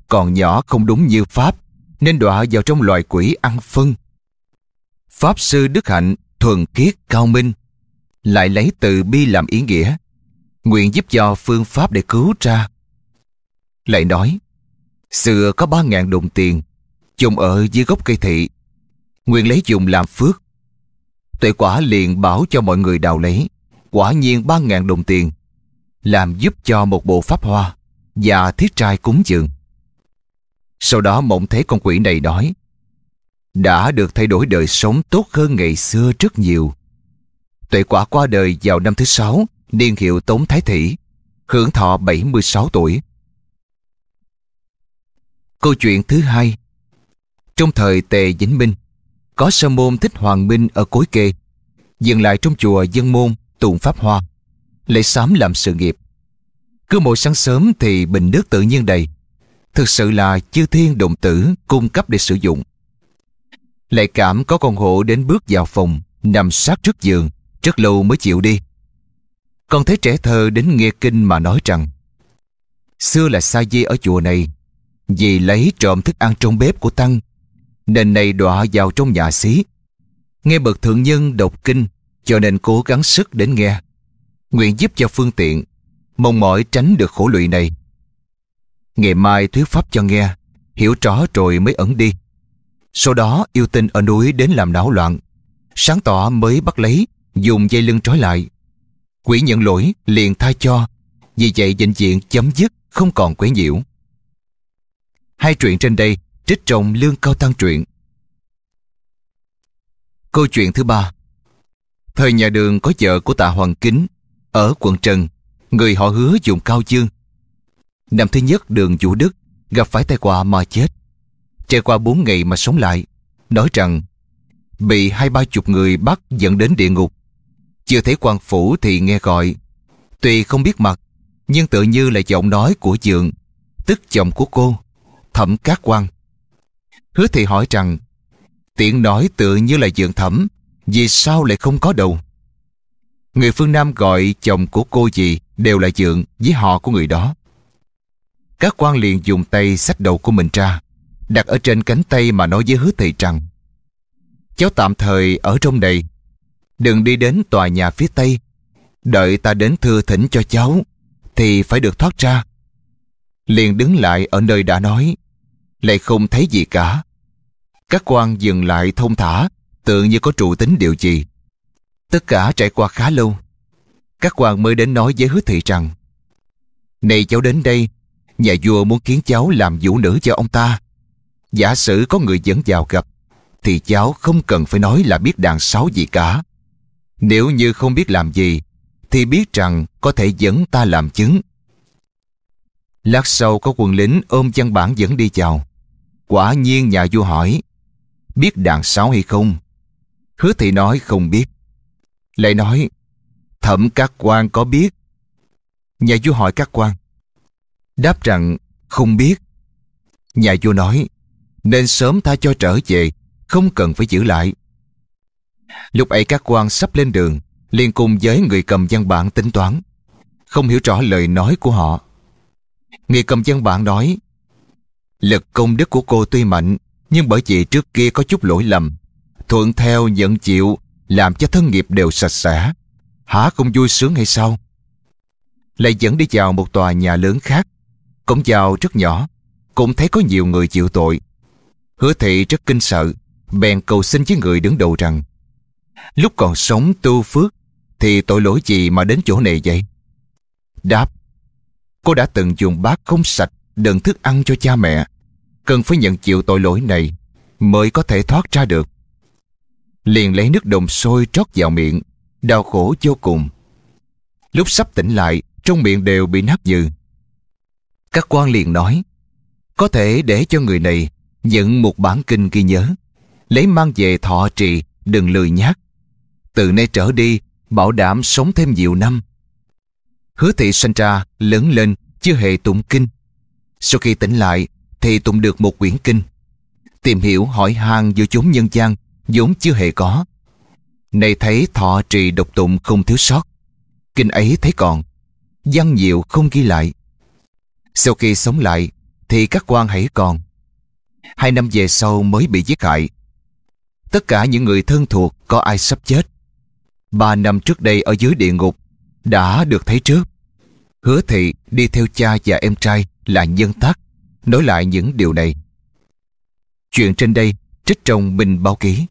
còn nhỏ không đúng như Pháp, nên đọa vào trong loài quỷ ăn phân. Pháp sư Đức Hạnh thuần khiết cao minh, lại lấy từ bi làm ý nghĩa, nguyện giúp cho phương pháp để cứu ra. Lại nói, Xưa có ba ngàn đồng tiền Chồng ở dưới gốc cây thị. Nguyên lấy dùng làm phước. Tuệ quả liền bảo cho mọi người đào lấy, Quả nhiên ba ngàn đồng tiền, Làm giúp cho một bộ pháp hoa Và thiết trai cúng dường. Sau đó mộng thấy con quỷ này nói, Đã được thay đổi đời sống tốt hơn ngày xưa rất nhiều. Tuệ quả qua đời vào năm thứ sáu, Niên hiệu Tống Thái Thị Hưởng thọ 76 tuổi. Câu chuyện thứ hai. Trong thời Tề Vĩnh Minh, Có sơ môn thích hoàng minh ở cối kê, Dừng lại trong chùa dân môn, tụng pháp hoa Lễ sám làm sự nghiệp. Cứ mỗi sáng sớm thì bình nước tự nhiên đầy, Thực sự là chư thiên động tử cung cấp để sử dụng. Lại cảm có con hộ đến bước vào phòng, Nằm sát trước giường, Rất lâu mới chịu đi. Còn thấy trẻ thơ đến nghe kinh mà nói rằng, Xưa là sa di ở chùa này vì lấy trộm thức ăn trong bếp của Tăng, nên này đọa vào trong nhà xí. Nghe bậc thượng nhân đọc kinh, cho nên cố gắng sức đến nghe. Nguyện giúp cho phương tiện, mong mỏi tránh được khổ lụy này. Ngày mai thuyết pháp cho nghe, hiểu rõ rồi mới ẩn đi. Sau đó yêu tinh ở núi đến làm náo loạn. Sáng tỏ mới bắt lấy, dùng dây lưng trói lại. Quỷ nhận lỗi liền tha cho, vì vậy bệnh viện chấm dứt, không còn quấy nhiễu. Hai truyện trên đây trích trong Lương Cao Tăng truyện. Câu chuyện thứ ba Thời nhà đường có vợ của tạ Hoàng Kính ở quận Trần, người họ hứa dùng cao dương. Năm thứ nhất đường Vũ Đức gặp phải tai họa mà chết. Trải qua bốn ngày mà sống lại, nói rằng bị hai ba chục người bắt dẫn đến địa ngục. Chưa thấy quan phủ thì nghe gọi. Tuy không biết mặt, nhưng tự như là giọng nói của dượng, tức chồng của cô thẩm cát quan. Hứa thị hỏi rằng, tiện nói tự như là dượng thẩm, vì sao lại không có đầu? Người phương Nam gọi chồng của cô gì đều là dượng với họ của người đó. Các quan liền dùng tay xách đầu của mình ra, đặt ở trên cánh tay mà nói với hứa thị rằng, cháu tạm thời ở trong này, đừng đi đến tòa nhà phía tây, đợi ta đến thưa thỉnh cho cháu, thì phải được thoát ra. Liền đứng lại ở nơi đã nói, lại không thấy gì cả. Các quan dừng lại thông thả, tự như có trụ tính điều gì. Tất cả trải qua khá lâu. Các quan mới đến nói với hứa thị rằng Này cháu đến đây, nhà vua muốn kiến cháu làm vũ nữ cho ông ta. Giả sử có người dẫn vào gặp, thì cháu không cần phải nói là biết đàn sáo gì cả. Nếu như không biết làm gì, thì biết rằng có thể dẫn ta làm chứng. Lát sau có quân lính ôm văn bản dẫn đi chào. Quả nhiên nhà vua hỏi, biết đàn sáo hay không? Hứa thị nói không biết. Lại nói, thẩm các quan có biết. Nhà vua hỏi các quan. Đáp rằng, không biết. Nhà vua nói, nên sớm tha cho trở về, không cần phải giữ lại. Lúc ấy các quan sắp lên đường, liền cùng với người cầm văn bản tính toán, không hiểu rõ lời nói của họ. Người cầm chân bạn nói, lực công đức của cô tuy mạnh, nhưng bởi vì trước kia có chút lỗi lầm, thuận theo nhận chịu, làm cho thân nghiệp đều sạch sẽ. Hả không vui sướng hay sao? Lại dẫn đi vào một tòa nhà lớn khác, cổng vào rất nhỏ, cũng thấy có nhiều người chịu tội. Hứa thị rất kinh sợ, bèn cầu xin với người đứng đầu rằng lúc còn sống tu phước thì tội lỗi gì mà đến chỗ này vậy? Đáp, cô đã từng dùng bát không sạch đựng thức ăn cho cha mẹ, cần phải nhận chịu tội lỗi này mới có thể thoát ra được. Liền lấy nước đồng sôi trót vào miệng, đau khổ vô cùng. Lúc sắp tỉnh lại, trong miệng đều bị nát nhừ. Các quan liền nói, có thể để cho người này nhận một bản kinh ghi nhớ, lấy mang về thọ trì, đừng lười nhác. Từ nay trở đi, bảo đảm sống thêm nhiều năm. Hứa thị sanh ra, lớn lên, chưa hề tụng kinh. Sau khi tỉnh lại, thì tụng được một quyển kinh. Tìm hiểu hỏi han giữa chúng nhân gian, vốn chưa hề có. Này thấy thọ trì độc tụng không thiếu sót. Kinh ấy thấy còn, văn diệu không ghi lại. Sau khi sống lại, thì các quan hãy còn. Hai năm về sau mới bị giết hại. Tất cả những người thân thuộc có ai sắp chết ba năm trước đây ở dưới địa ngục đã được thấy trước. Hứa thị đi theo cha và em trai là nhân tác, nói lại những điều này. Chuyện trên đây trích trong Minh Báo Ký.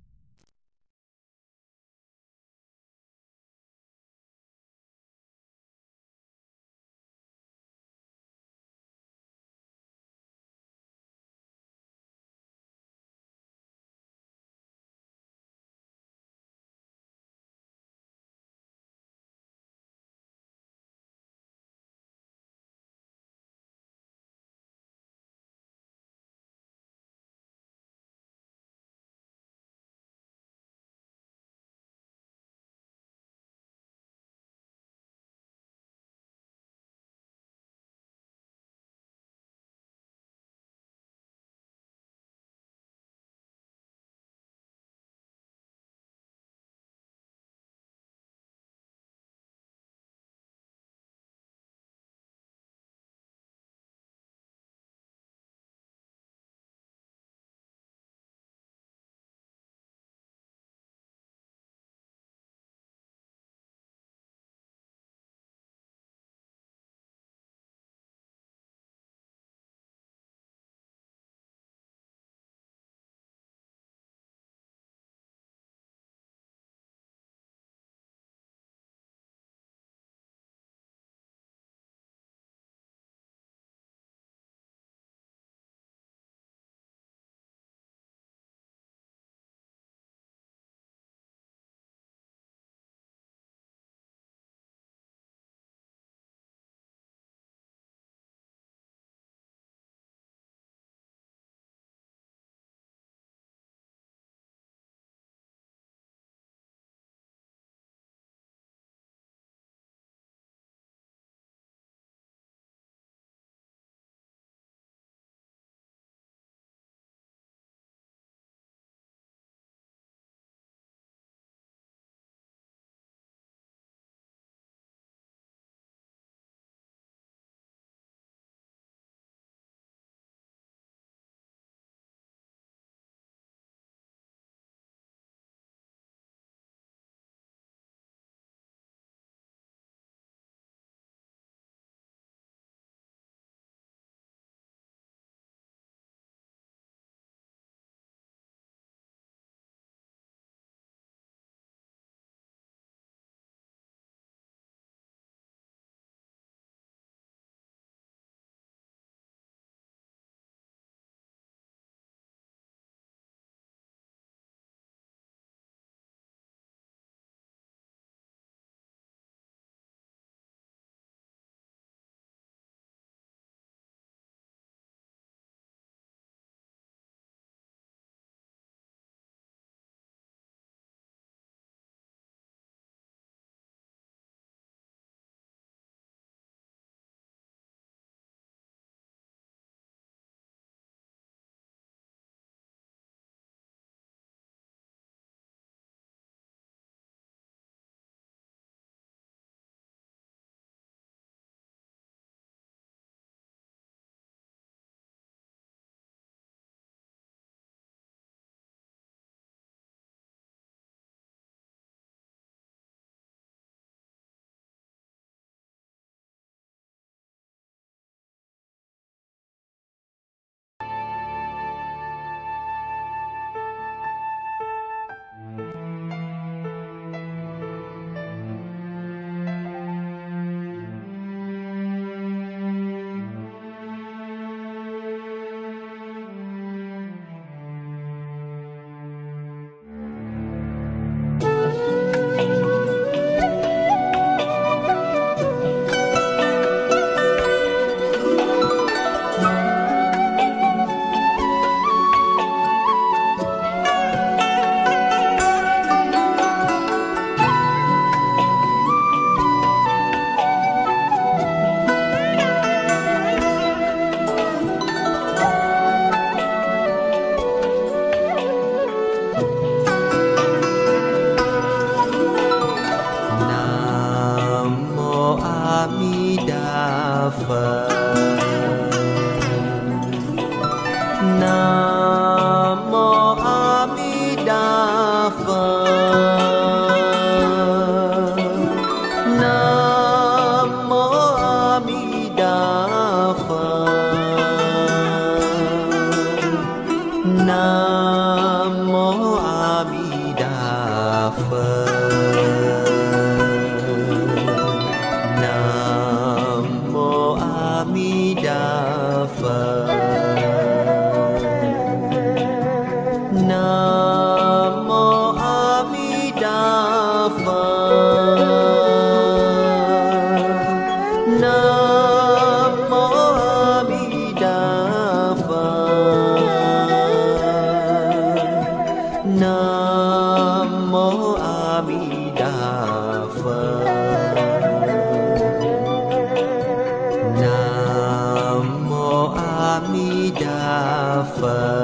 Nam